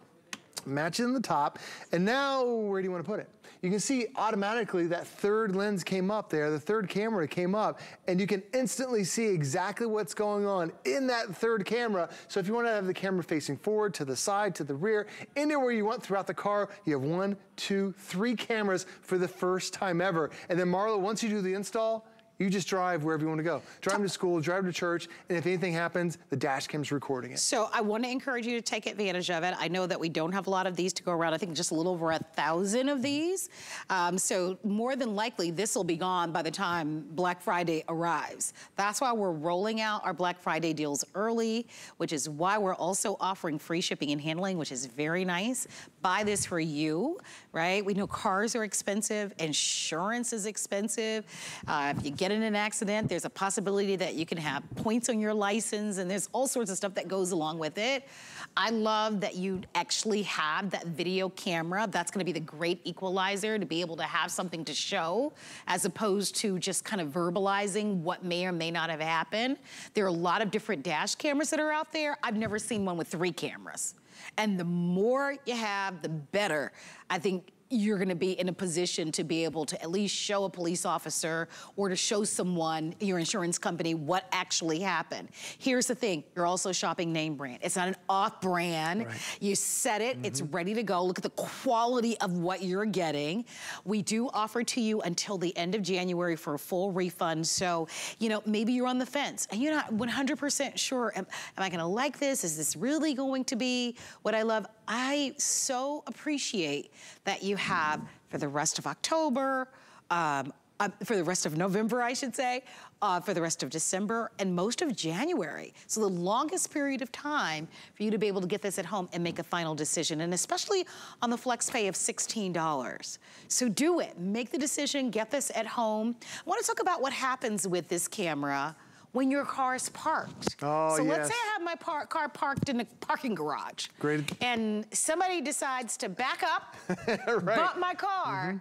match it in the top, and now where do you want to put it? You can see automatically that third lens came up there, the third camera came up, and you can instantly see exactly what's going on in that third camera. So if you want to have the camera facing forward, to the side, to the rear, anywhere you want throughout the car, you have one, two, three cameras for the first time ever. And then Marlo, once you do the install, you just drive wherever you want to go. Drive them to school, drive them to church, and if anything happens, the dash cam's recording it. So I want to encourage you to take advantage of it. I know that we don't have a lot of these to go around. I think just a little over a thousand of these. Um, so more than likely, this will be gone by the time Black Friday arrives. That's why we're rolling out our Black Friday deals early, which is why we're also offering free shipping and handling, which is very nice. Buy this for you, right? We know cars are expensive, insurance is expensive. Uh, if you get in an accident, there's a possibility that you can have points on your license, and there's all sorts of stuff that goes along with it. I love that you actually have that video camera. That's gonna be the great equalizer to be able to have something to show, as opposed to just kind of verbalizing what may or may not have happened. There are a lot of different dash cameras that are out there. I've never seen one with three cameras. And the more you have, the better. I think you're gonna be in a position to be able to at least show a police officer or to show someone, your insurance company, what actually happened. Here's the thing, you're also shopping name brand. It's not an off brand. You set it, it's mm-hmm. ready to go. Look at the quality of what you're getting. We do offer to you until the end of January for a full refund. So, you know, maybe you're on the fence and you're not 100% sure, am, am I gonna like this? Is this really going to be what I love? I so appreciate that you have for the rest of October, um, uh, for the rest of November, I should say, uh, for the rest of December, and most of January. So the longest period of time for you to be able to get this at home and make a final decision, and especially on the flex pay of $16. So do it, make the decision, get this at home. I wanna talk about what happens with this camera when your car is parked. Oh, so let's say I have my par- car parked in a parking garage. Great. And somebody decides to back up, Right. Bump my car, mm-hmm.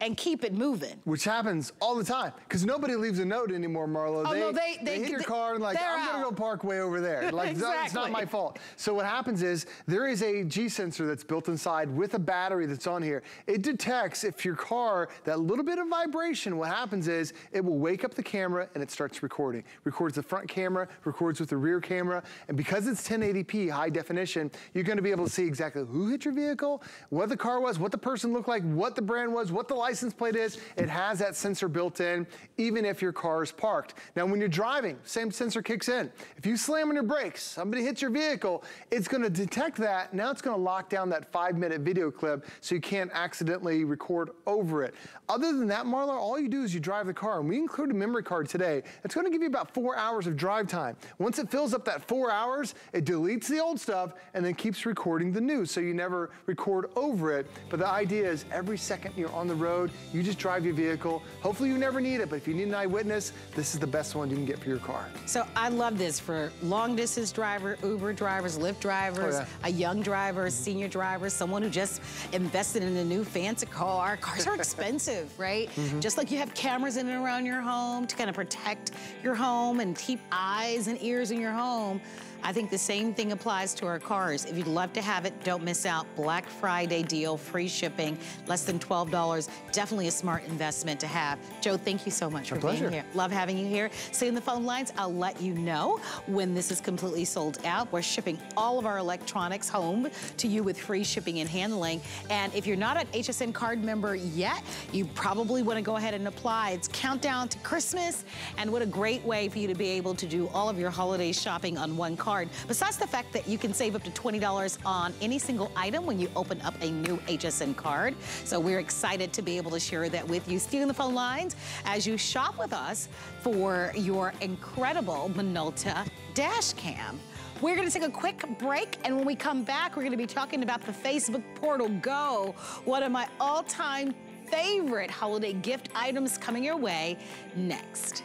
And keep it moving. Which happens all the time because nobody leaves a note anymore, Marlo. Oh, they, no, they- they- hit your they- car and like, I'm gonna go park way over there. Like, it's not- it's not my fault. So what happens is there is a G sensor that's built inside with a battery that's on here. It detects if your car, that little bit of vibration, what happens is it will wake up the camera and it starts recording. Records the front camera, records with the rear camera, and because it's 1080p high definition, you're gonna be able to see exactly who hit your vehicle, what the car was, what the person looked like, what the brand was, what the license plate is, it has that sensor built in, even if your car is parked. Now, when you're driving, same sensor kicks in. If you slam on your brakes, somebody hits your vehicle, it's gonna detect that. Now it's gonna lock down that five minute video clip so you can't accidentally record over it. Other than that, Marlo, all you do is you drive the car, and we include a memory card today. It's gonna give you about four hours of drive time. Once it fills up that four hours, it deletes the old stuff and then keeps recording the new, so you never record over it. But the idea is every second you're on the road, you just drive your vehicle. Hopefully you never need it, but if you need an eyewitness, this is the best one you can get for your car. So I love this for long distance driver, Uber drivers, Lyft drivers, Oh, yeah. a young driver, a senior driver, someone who just invested in a new fancy car. Cars are expensive, right? Mm-hmm. Just like you have cameras in and around your home to kind of protect your home and keep eyes and ears in your home. I think the same thing applies to our cars. If you'd love to have it, don't miss out. Black Friday deal, free shipping, less than $12. Definitely a smart investment to have. Joe, thank you so much for pleasure. being here. Love having you here. Stay in the phone lines. I'll let you know when this is completely sold out. We're shipping all of our electronics home to you with free shipping and handling. And if you're not an HSN card member yet, you probably want to go ahead and apply. It's countdown to Christmas, and what a great way for you to be able to do all of your holiday shopping on one card. Besides the fact that you can save up to $20 on any single item when you open up a new HSN card. So we're excited to be able to share that with you. Stay on the phone lines as you shop with us for your incredible Minolta dash cam. We're gonna take a quick break, and when we come back, we're gonna be talking about the Facebook Portal Go, one of my all-time favorite holiday gift items coming your way next.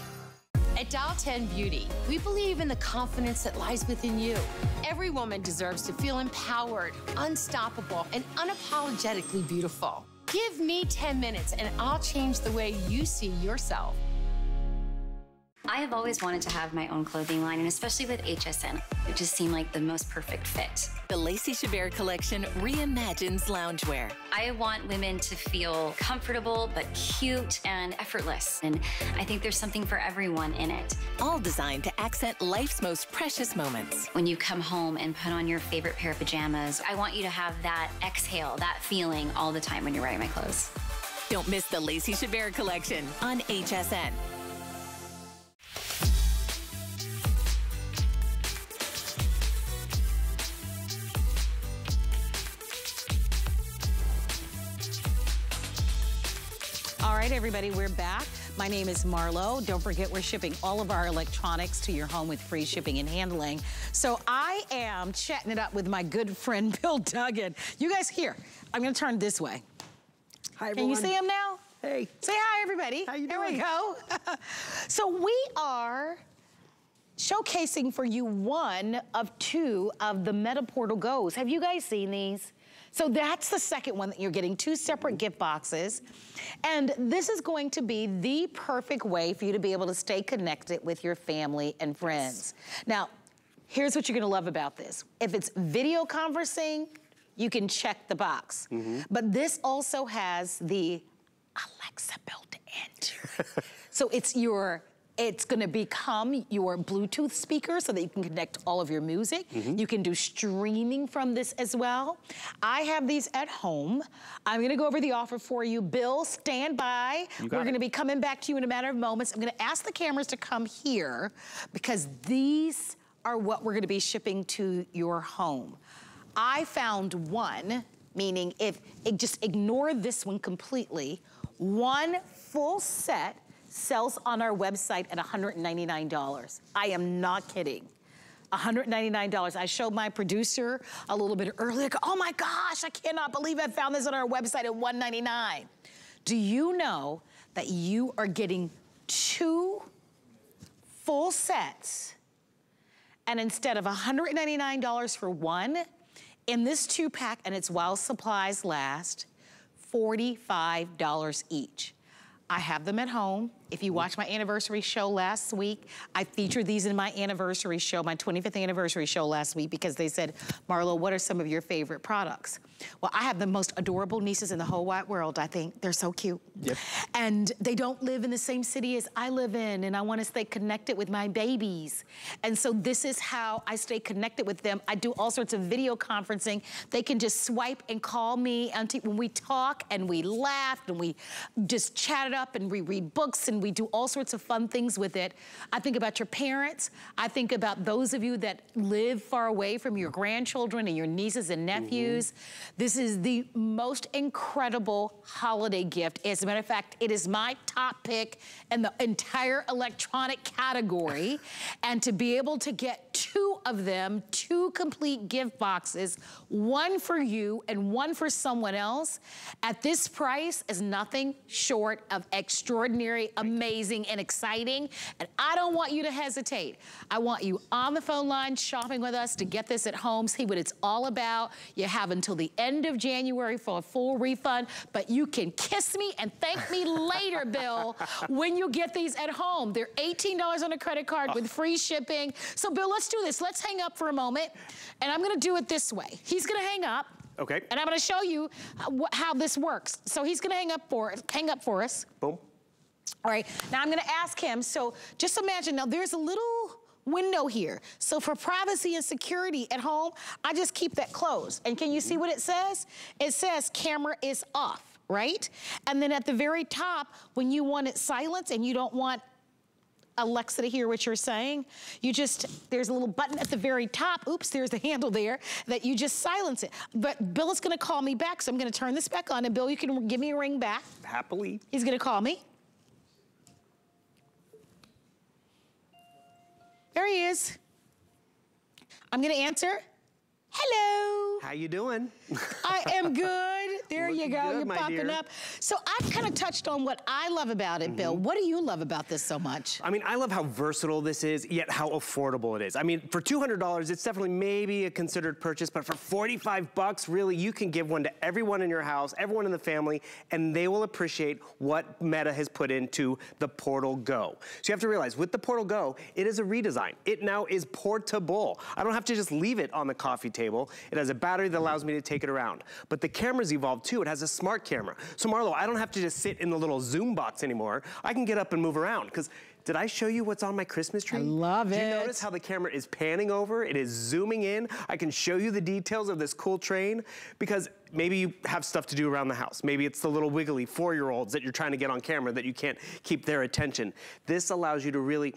At Doll 10 Beauty, we believe in the confidence that lies within you. Every woman deserves to feel empowered, unstoppable, and unapologetically beautiful. Give me 10 minutes and I'll change the way you see yourself. I have always wanted to have my own clothing line, and especially with HSN, it just seemed like the most perfect fit. The Lacey Chabert collection reimagines loungewear. I want women to feel comfortable but cute and effortless, and I think there's something for everyone in it. All designed to accent life's most precious moments. When you come home and put on your favorite pair of pajamas, I want you to have that exhale, that feeling all the time when you're wearing my clothes. Don't miss the Lacey Chabert collection on HSN. All right, everybody, we're back. My name is Marlo. Don't forget, we're shipping all of our electronics to your home with free shipping and handling. So I am chatting it up with my good friend, Bill Duggan. You guys here, I'm gonna turn this way. Hi, Can you see him now? Hey. Say hi, everybody. How you There we go. so we are showcasing for you one of two of the Meta Portal Goes. Have you guys seen these? So that's the second one that you're getting, two separate gift boxes. And this is going to be the perfect way for you to be able to stay connected with your family and friends. Now, here's what you're gonna love about this. If it's video conversing, you can check the box. Mm-hmm. But this also has the Alexa built in. so it's your, it's gonna become your Bluetooth speaker so that you can connect all of your music. Mm-hmm. You can do streaming from this as well. I have these at home. I'm gonna go over the offer for you. Bill, stand by. We're it. gonna be coming back to you in a matter of moments. I'm gonna ask the cameras to come here because these are what we're gonna be shipping to your home. I found one, meaning if, it, just ignore this one completely, one full set sells on our website at $199. I am not kidding. $199. I showed my producer a little bit earlier. Oh my gosh, I cannot believe I found this on our website at $199. Do you know that you are getting two full sets and instead of $199 for one, in this two pack, and it's while supplies last, $45 each. I have them at home. If you watched my anniversary show last week, I featured these in my anniversary show, my 25th anniversary show last week because they said, Marlo, what are some of your favorite products? Well, I have the most adorable nieces in the whole wide world, I think. They're so cute. Yep. And they don't live in the same city as I live in, and I wanna stay connected with my babies. And so this is how I stay connected with them. I do all sorts of video conferencing. They can just swipe and call me when we talk and we laugh and we just chat it up and we read books and we do all sorts of fun things with it. I think about your parents. I think about those of you that live far away from your grandchildren and your nieces and nephews. Mm -hmm. This is the most incredible holiday gift. As a matter of fact, it is my top pick in the entire electronic category. and to be able to get two of them, two complete gift boxes, one for you and one for someone else, at this price is nothing short of extraordinary, amazing, and exciting. And I don't want you to hesitate. I want you on the phone line shopping with us to get this at home, see what it's all about. You have until the end of January for a full refund, but you can kiss me and thank me later, Bill, when you get these at home. They're $18 on a credit card with ah. free shipping. So Bill, let's do this. Let's hang up for a moment. And I'm gonna do it this way. He's gonna hang up. Okay. And I'm gonna show you uh, how, how this works. So he's gonna hang up for hang up for us. Boom. All right, now I'm gonna ask him, so just imagine, now there's a little window here. So for privacy and security at home, I just keep that closed. And can you see what it says? It says camera is off, right? And then at the very top, when you want it silent and you don't want Alexa to hear what you're saying, you just, there's a little button at the very top, oops, there's the handle there, that you just silence it. But Bill is gonna call me back, so I'm gonna turn this back on, and Bill, you can give me a ring back. Happily. He's gonna call me. There he is. I'm gonna answer. Hello. How you doing? I am good. There you go. Good, You're popping dear. up. So I've kind of touched on what I love about it, mm -hmm. Bill. What do you love about this so much? I mean, I love how versatile this is, yet how affordable it is. I mean, for $200, it's definitely maybe a considered purchase, but for 45 bucks, really, you can give one to everyone in your house, everyone in the family, and they will appreciate what Meta has put into the Portal Go. So you have to realize, with the Portal Go, it is a redesign. It now is portable. I don't have to just leave it on the coffee table. It has a battery that allows me to take it around. But the camera's evolved too. It has a smart camera. So Marlo, I don't have to just sit in the little Zoom box anymore. I can get up and move around because did I show you what's on my Christmas tree? I love Did it. Do you notice how the camera is panning over? It is zooming in. I can show you the details of this cool train because maybe you have stuff to do around the house. Maybe it's the little wiggly four-year-olds that you're trying to get on camera that you can't keep their attention. This allows you to really,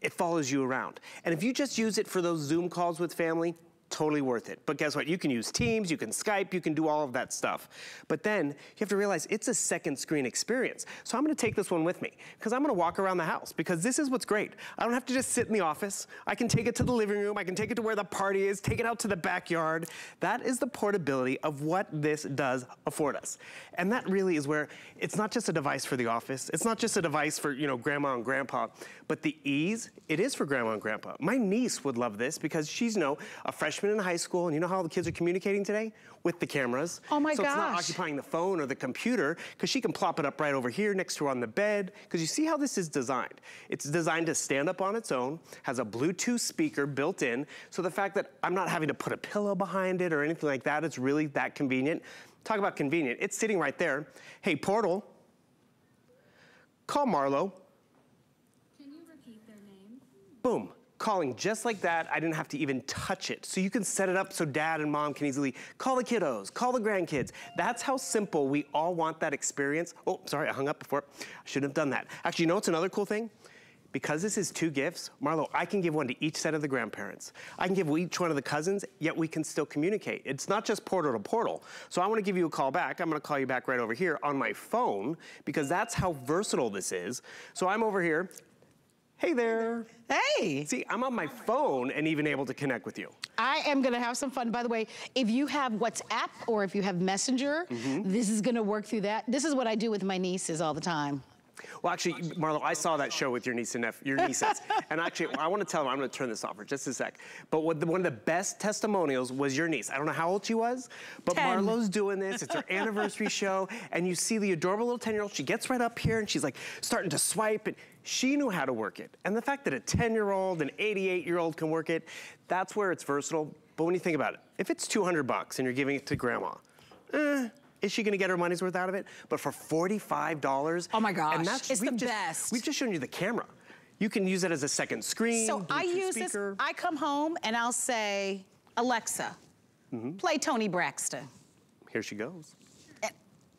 it follows you around. And if you just use it for those Zoom calls with family, totally worth it. But guess what? You can use Teams, you can Skype, you can do all of that stuff. But then you have to realize it's a second screen experience. So I'm gonna take this one with me because I'm gonna walk around the house because this is what's great. I don't have to just sit in the office. I can take it to the living room. I can take it to where the party is, take it out to the backyard. That is the portability of what this does afford us. And that really is where it's not just a device for the office. It's not just a device for, you know, grandma and grandpa, but the ease, it is for grandma and grandpa. My niece would love this because she's, you know, a freshman in high school, and you know how the kids are communicating today? With the cameras. Oh my so gosh. So it's not occupying the phone or the computer, because she can plop it up right over here next to her on the bed, because you see how this is designed. It's designed to stand up on its own, has a Bluetooth speaker built in, so the fact that I'm not having to put a pillow behind it or anything like that, it's really that convenient. Talk about convenient, it's sitting right there. Hey, Portal, call Marlo. Can you repeat their name? Boom calling just like that. I didn't have to even touch it. So you can set it up so dad and mom can easily call the kiddos, call the grandkids. That's how simple we all want that experience. Oh, sorry, I hung up before. I shouldn't have done that. Actually, you know what's another cool thing? Because this is two gifts, Marlo, I can give one to each set of the grandparents. I can give each one of the cousins, yet we can still communicate. It's not just portal to portal. So I wanna give you a call back. I'm gonna call you back right over here on my phone because that's how versatile this is. So I'm over here, Hey there. Hey. See, I'm on my phone and even able to connect with you. I am gonna have some fun. By the way, if you have WhatsApp or if you have Messenger, Mm-hmm. this is gonna work through that. This is what I do with my nieces all the time. Well, actually, Marlo, I saw that show with your niece and nephew, your nieces, and actually, I want to tell them I'm going to turn this off for just a sec. But what the, one of the best testimonials was your niece. I don't know how old she was, but Ten. Marlo's doing this. It's her anniversary show, and you see the adorable little 10-year-old. She gets right up here and she's like starting to swipe, and she knew how to work it. And the fact that a 10-year-old, an 88-year-old can work it, that's where it's versatile. But when you think about it, if it's 200 bucks and you're giving it to grandma, eh, is she gonna get her money's worth out of it? But for $45, Oh my gosh, and that's it's we've the just, best. We've just shown you the camera. You can use it as a second screen. So I use speaker. this, I come home and I'll say, Alexa, Mm-hmm. play Toni Braxton. Here she goes.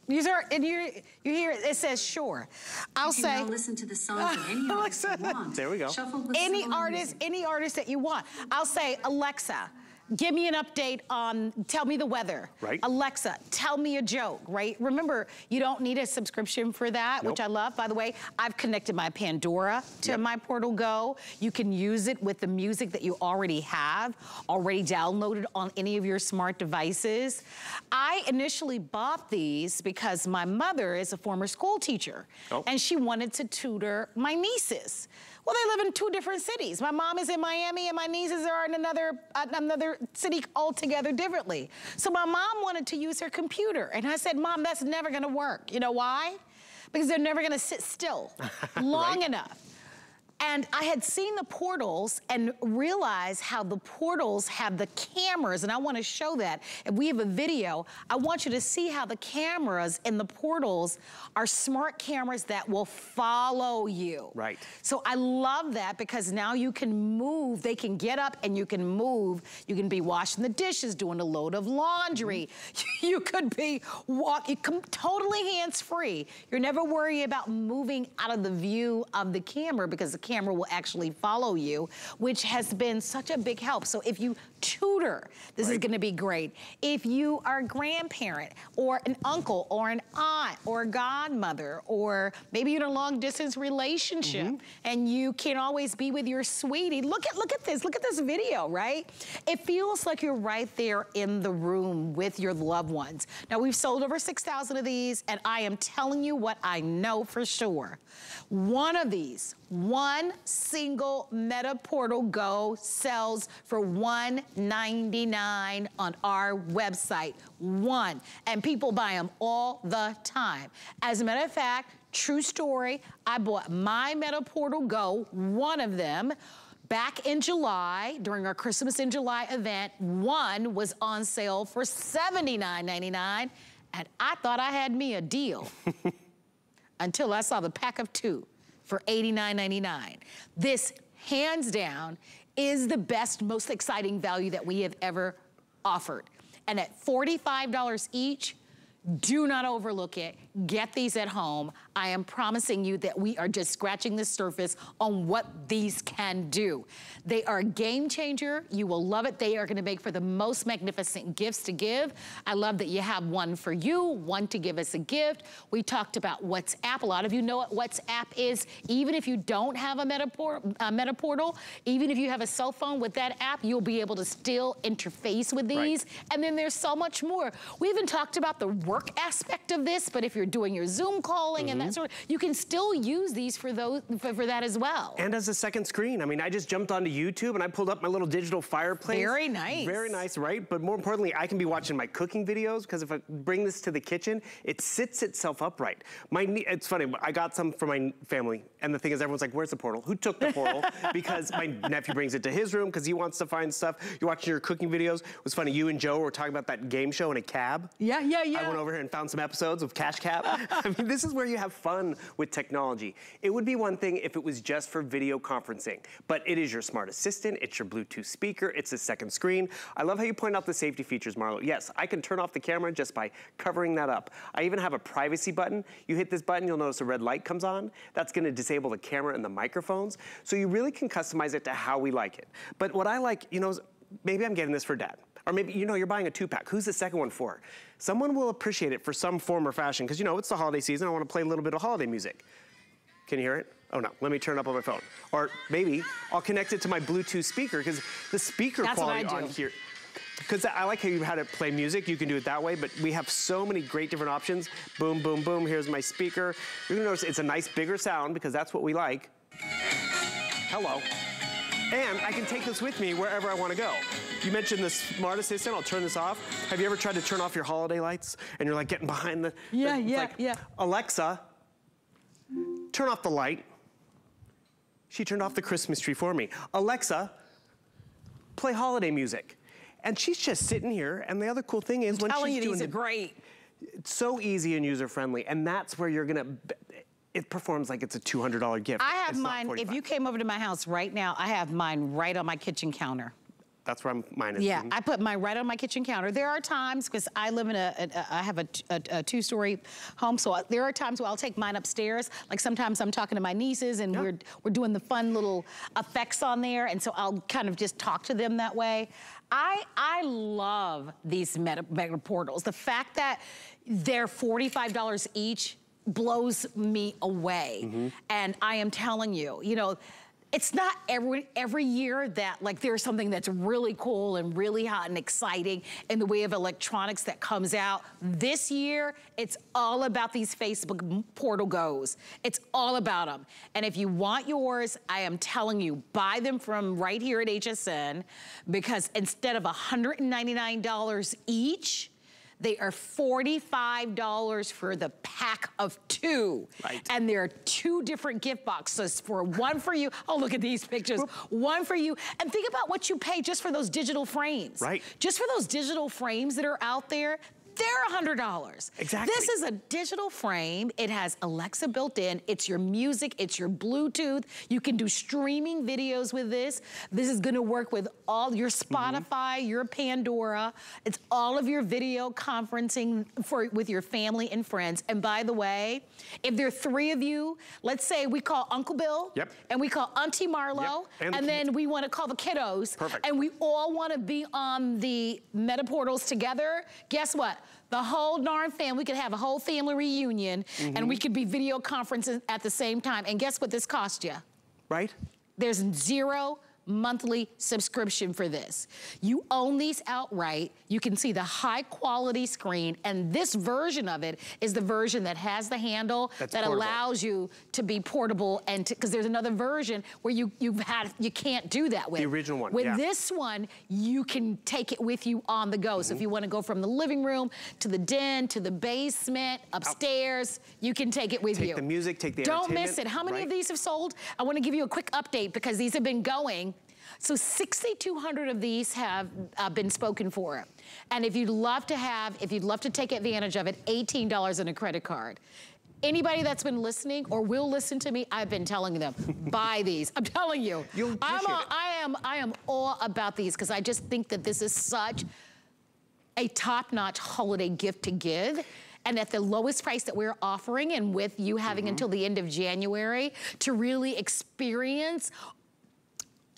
You hear, and you you hear it says sure. I'll You say now listen to the songs of any artist you want. There we go. Shuffled with any similar artist, music. any artist that you want. I'll say, Alexa, give me an update on, tell me the weather. Right. Alexa, tell me a joke, right? Remember, you don't need a subscription for that, which I love. By the way, I've connected my Pandora to Yep. my Portal Go. You can use it with the music that you already have, already downloaded on any of your smart devices. I initially bought these because my mother is a former school teacher Oh. and she wanted to tutor my nieces. Well, they live in two different cities. My mom is in Miami and my nieces are in another, uh, another city altogether differently. So my mom wanted to use her computer. And I said, Mom, that's never gonna work. You know why? Because they're never gonna sit still long Right. enough. And I had seen the portals and realized how the portals have the cameras, and I wanna show that. If we have a video, I want you to see how the cameras in the portals are smart cameras that will follow you. Right. So I love that because now you can move, they can get up and you can move. You can be washing the dishes, doing a load of laundry. You could be walk, you come totally hands-free. You're never worried about moving out of the view of the camera because the camera will actually follow you, which has been such a big help. So if you tutor, this is gonna be great. If you are a grandparent or an uncle or an aunt or a godmother or maybe you're in a long distance relationship mm-hmm. and you can't always be with your sweetie, look at look at this, look at this video, right? It feels like you're right there in the room with your loved ones. Now we've sold over 6,000 of these and I am telling you what I know for sure. One of these, one single Meta Portal Go sells for 199 on our website. One. And people buy them all the time. As a matter of fact, true story, I bought my Meta Portal Go, one of them, back in July during our Christmas in July event. One was on sale for $79.99, and I thought I had me a deal until I saw the pack of two for $89.99. This, hands down, is the best, most exciting value that we have ever offered. And at $45 each, do not overlook it. Get these at home. I am promising you that we are just scratching the surface on what these can do. They are a game changer. You will love it. They are gonna make for the most magnificent gifts to give. I love that you have one for you, one to give as a gift. We talked about WhatsApp. A lot of you know what WhatsApp is. Even if you don't have a Metaport, uh, Meta Portal, even if you have a cell phone with that app, you'll be able to still interface with Right. these. And then there's so much more. We even talked about the work aspect of this, but if you're doing your Zoom calling and that sort of, you can still use these for those for, for that as well. And as a second screen. I mean, I just jumped onto YouTube and I pulled up my little digital fireplace. Very nice. Very nice, right? But more importantly, I can be watching my cooking videos because if I bring this to the kitchen, it sits itself upright. My It's funny, I got some for my family. And the thing is, everyone's like, where's the portal? Who took the portal? because my nephew brings it to his room because he wants to find stuff. You're watching your cooking videos. It was funny, you and Joe were talking about that game show in a cab. yeah, yeah, yeah. I went over here and found some episodes of Cash Cab. I mean, this is where you have fun with technology. It would be one thing if it was just for video conferencing, but it is your smart assistant, it's your Bluetooth speaker, it's a second screen. I love how you point out the safety features, Marlo. Yes, I can turn off the camera just by covering that up. I even have a privacy button. You hit this button, you'll notice a red light comes on. That's gonna disable the camera and the microphones. So you really can customize it to how we like it. But what I like, you know, maybe I'm getting this for dad. Or maybe, you know, you're buying a two pack. Who's the second one for? Someone will appreciate it for some form or fashion because, you know, it's the holiday season. I want to play a little bit of holiday music. Can you hear it? Oh no, let me turn it up on my phone. Or maybe I'll connect it to my Bluetooth speaker because the speaker That's what quality I do. on here. Because I like how you had it play music, you can do it that way, but we have so many great different options. Boom, boom, boom, here's my speaker. You're gonna notice it's a nice bigger sound because that's what we like. Hello. And I can take this with me wherever I want to go. You mentioned the smart assistant. I'll turn this off. Have you ever tried to turn off your holiday lights and you're like getting behind the? Yeah, the- yeah, like, yeah. Alexa, turn off the light. She turned off the Christmas tree for me. Alexa, play holiday music. And she's just sitting here. And the other cool thing is when telling she's you, doing these are the, great. it's so easy and user friendly. And that's where you're gonna. It performs like it's a $200 gift. I have It's mine, if you came over to my house right now, I have mine right on my kitchen counter. That's where I'm, mine is. Yeah, I put mine right on my kitchen counter. There are times, because I live in a, a, a I have a two-story home, so there are times where I'll take mine upstairs. Like sometimes I'm talking to my nieces and we're, we're doing the fun little effects on there, and so I'll kind of just talk to them that way. I, I love these meta, meta portals. The fact that they're $45 each blows me away. Mm-hmm. And I am telling you, you know, it's not every every year that like there's something that's really cool and really hot and exciting in the way of electronics that comes out. This year, it's all about these Facebook portal goes. It's all about them. And if you want yours, I am telling you, buy them from right here at HSN because instead of $199 each, they are $45 for the pack of two. Right. And there are two different gift boxes for one for you. Oh, look at these pictures. One for you. And think about what you pay just for those digital frames. Right. Just for those digital frames that are out there. They're $100. Exactly. This is a digital frame. It has Alexa built in. It's your music. It's your Bluetooth. You can do streaming videos with this. This is gonna work with all your Spotify, your Pandora. It's all of your video conferencing for with your family and friends. And by the way, if there are three of you, let's say we call Uncle Bill Yep. and we call Auntie Marlo, Yep. And and, the then we wanna call the kiddos. Perfect. And we all wanna be on the meta portals together. Guess what? The whole darn family, we could have a whole family reunion and we mm-hmm. could be video conferences at the same time. And guess what this cost you? Right? There's zero monthly subscription for this. You own these outright. You can see the high quality screen. And this version of it is the version that has the handle That's that portable. allows you to be portable and because there's another version where you you've had you can't do that with. The original one, With yeah. this one, you can take it with you on the go. So if mm-hmm. you want to go from the living room to the den to the basement, upstairs, you can take it with Take you. the music, take the Don't miss it. How many of these have sold? I want to give you a quick update because these have been going. So 6,200 of these have uh, been spoken for. And if you'd love to have, if you'd love to take advantage of it, $18 on a credit card. Anybody that's been listening or will listen to me, I've been telling them, buy these. I'm telling you. You'll I'm appreciate a, it. I am, I am all about these because I just think that this is such a top-notch holiday gift to give. And at the lowest price that we're offering, and with you having Mm-hmm. until the end of January to really experience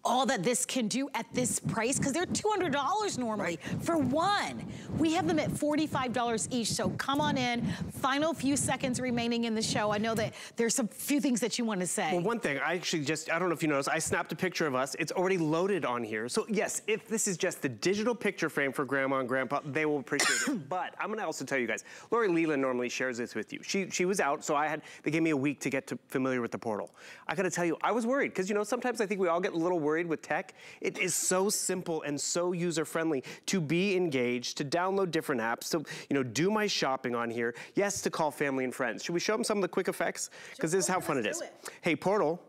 all that this can do at this price because they're $200 normally for one. We have them at $45 each, so come on in. Final few seconds remaining in the show. I know that there's some few things that you want to say. Well, one thing, I actually just, I don't know if you noticed, I snapped a picture of us. It's already loaded on here. So yes, if this is just the digital picture frame for grandma and grandpa, they will appreciate it. But I'm gonna also tell you guys, Lori Leland normally shares this with you. She, she was out, so I had, they gave me a week to get to familiar with the portal. I gotta tell you, I was worried, because you know, sometimes I think we all get a little worried with tech. It is so simple and so user-friendly to be engaged, to download different apps, to, you know, do my shopping on here. Yes, to call family and friends. Should we show them some of the quick effects? Because this is how fun it is. Hey, Portal,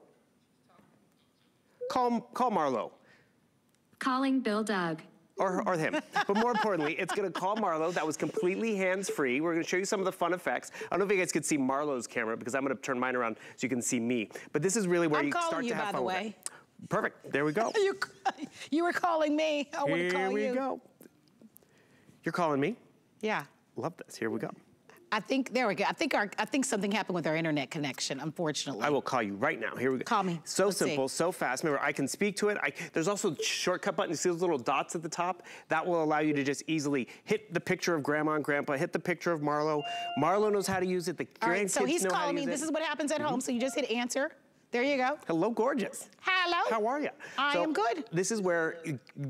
call, call Marlo. Calling Bill Doug. Or, or him. But more importantly, it's gonna call Marlo. That was completely hands-free. We're gonna show you some of the fun effects. I don't know if you guys could see Marlo's camera because I'm gonna turn mine around so you can see me. But this is really where I'm you calling start you, to have by the fun with way. it. Perfect, there we go. you, you were calling me. I want to call you. Here we go. You're calling me? Yeah. Love this, here we go. I think, there we go. I think our, I think something happened with our internet connection, unfortunately. I will call you right now. Here we go. Call me. So Let's see. simple, so fast. Remember, I can speak to it. I, there's also a shortcut button. You see those little dots at the top? That will allow you to just easily hit the picture of grandma and grandpa, hit the picture of Marlo. Marlo knows how to use it. The All grandkids right, so he's know how to calling me. This is what happens at Mm-hmm. home. So you just hit answer. There you go. Hello, gorgeous. Hello. How are you? I am good. This is where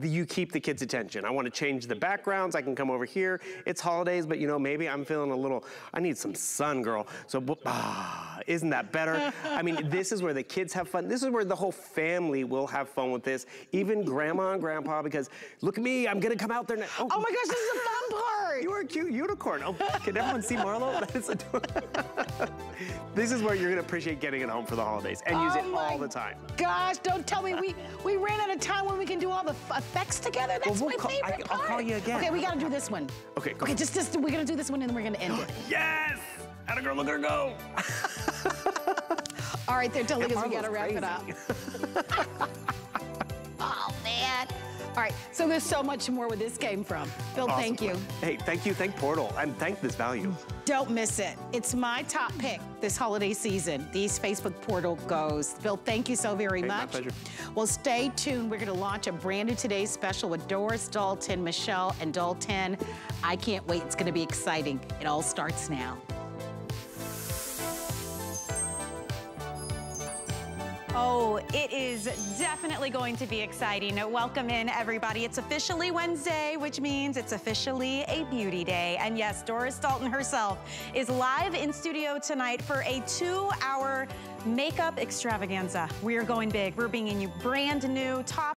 you keep the kids' attention. I want to change the backgrounds. I can come over here. It's holidays, but you know, maybe I'm feeling a little, I need some sun, girl. So, ah, isn't that better? I mean, this is where the kids have fun. This is where the whole family will have fun with this, even grandma and grandpa, because look at me, I'm going to come out there now. Oh my gosh, this is a fun part. You are a cute unicorn. Oh, can everyone see Marlo? That is adorable. this is where you're going to appreciate getting it home for the holidays and use Oh it all the time. Gosh, don't tell me we we ran out of time when we can do all the effects together. That's we'll my call- I- favorite I'll part. call you again. Okay, we got to do this one. Okay, go. Okay, just just we're gonna do this one and then we're gonna end it. Yes! Atta girl, look at her go. All right, they're telling us we gotta wrap it up. oh. All right, so there's so much more where this came from. Phil, Awesome. thank you. Hey, thank you, thank Portal, and thank this value. Don't miss it. It's my top pick this holiday season. The East Facebook portal goes. Phil, thank you so very Hey, my much. pleasure. Well, stay tuned. We're going to launch a brand new Today Special with Doris Dalton, Michelle, and Dalton. I can't wait. It's going to be exciting. It all starts now. Oh, it is definitely going to be exciting. Welcome in, everybody. It's officially Wednesday, which means it's officially a beauty day. And yes, Doris Dalton herself is live in studio tonight for a two hour makeup extravaganza. We are going big. We're bringing you brand new top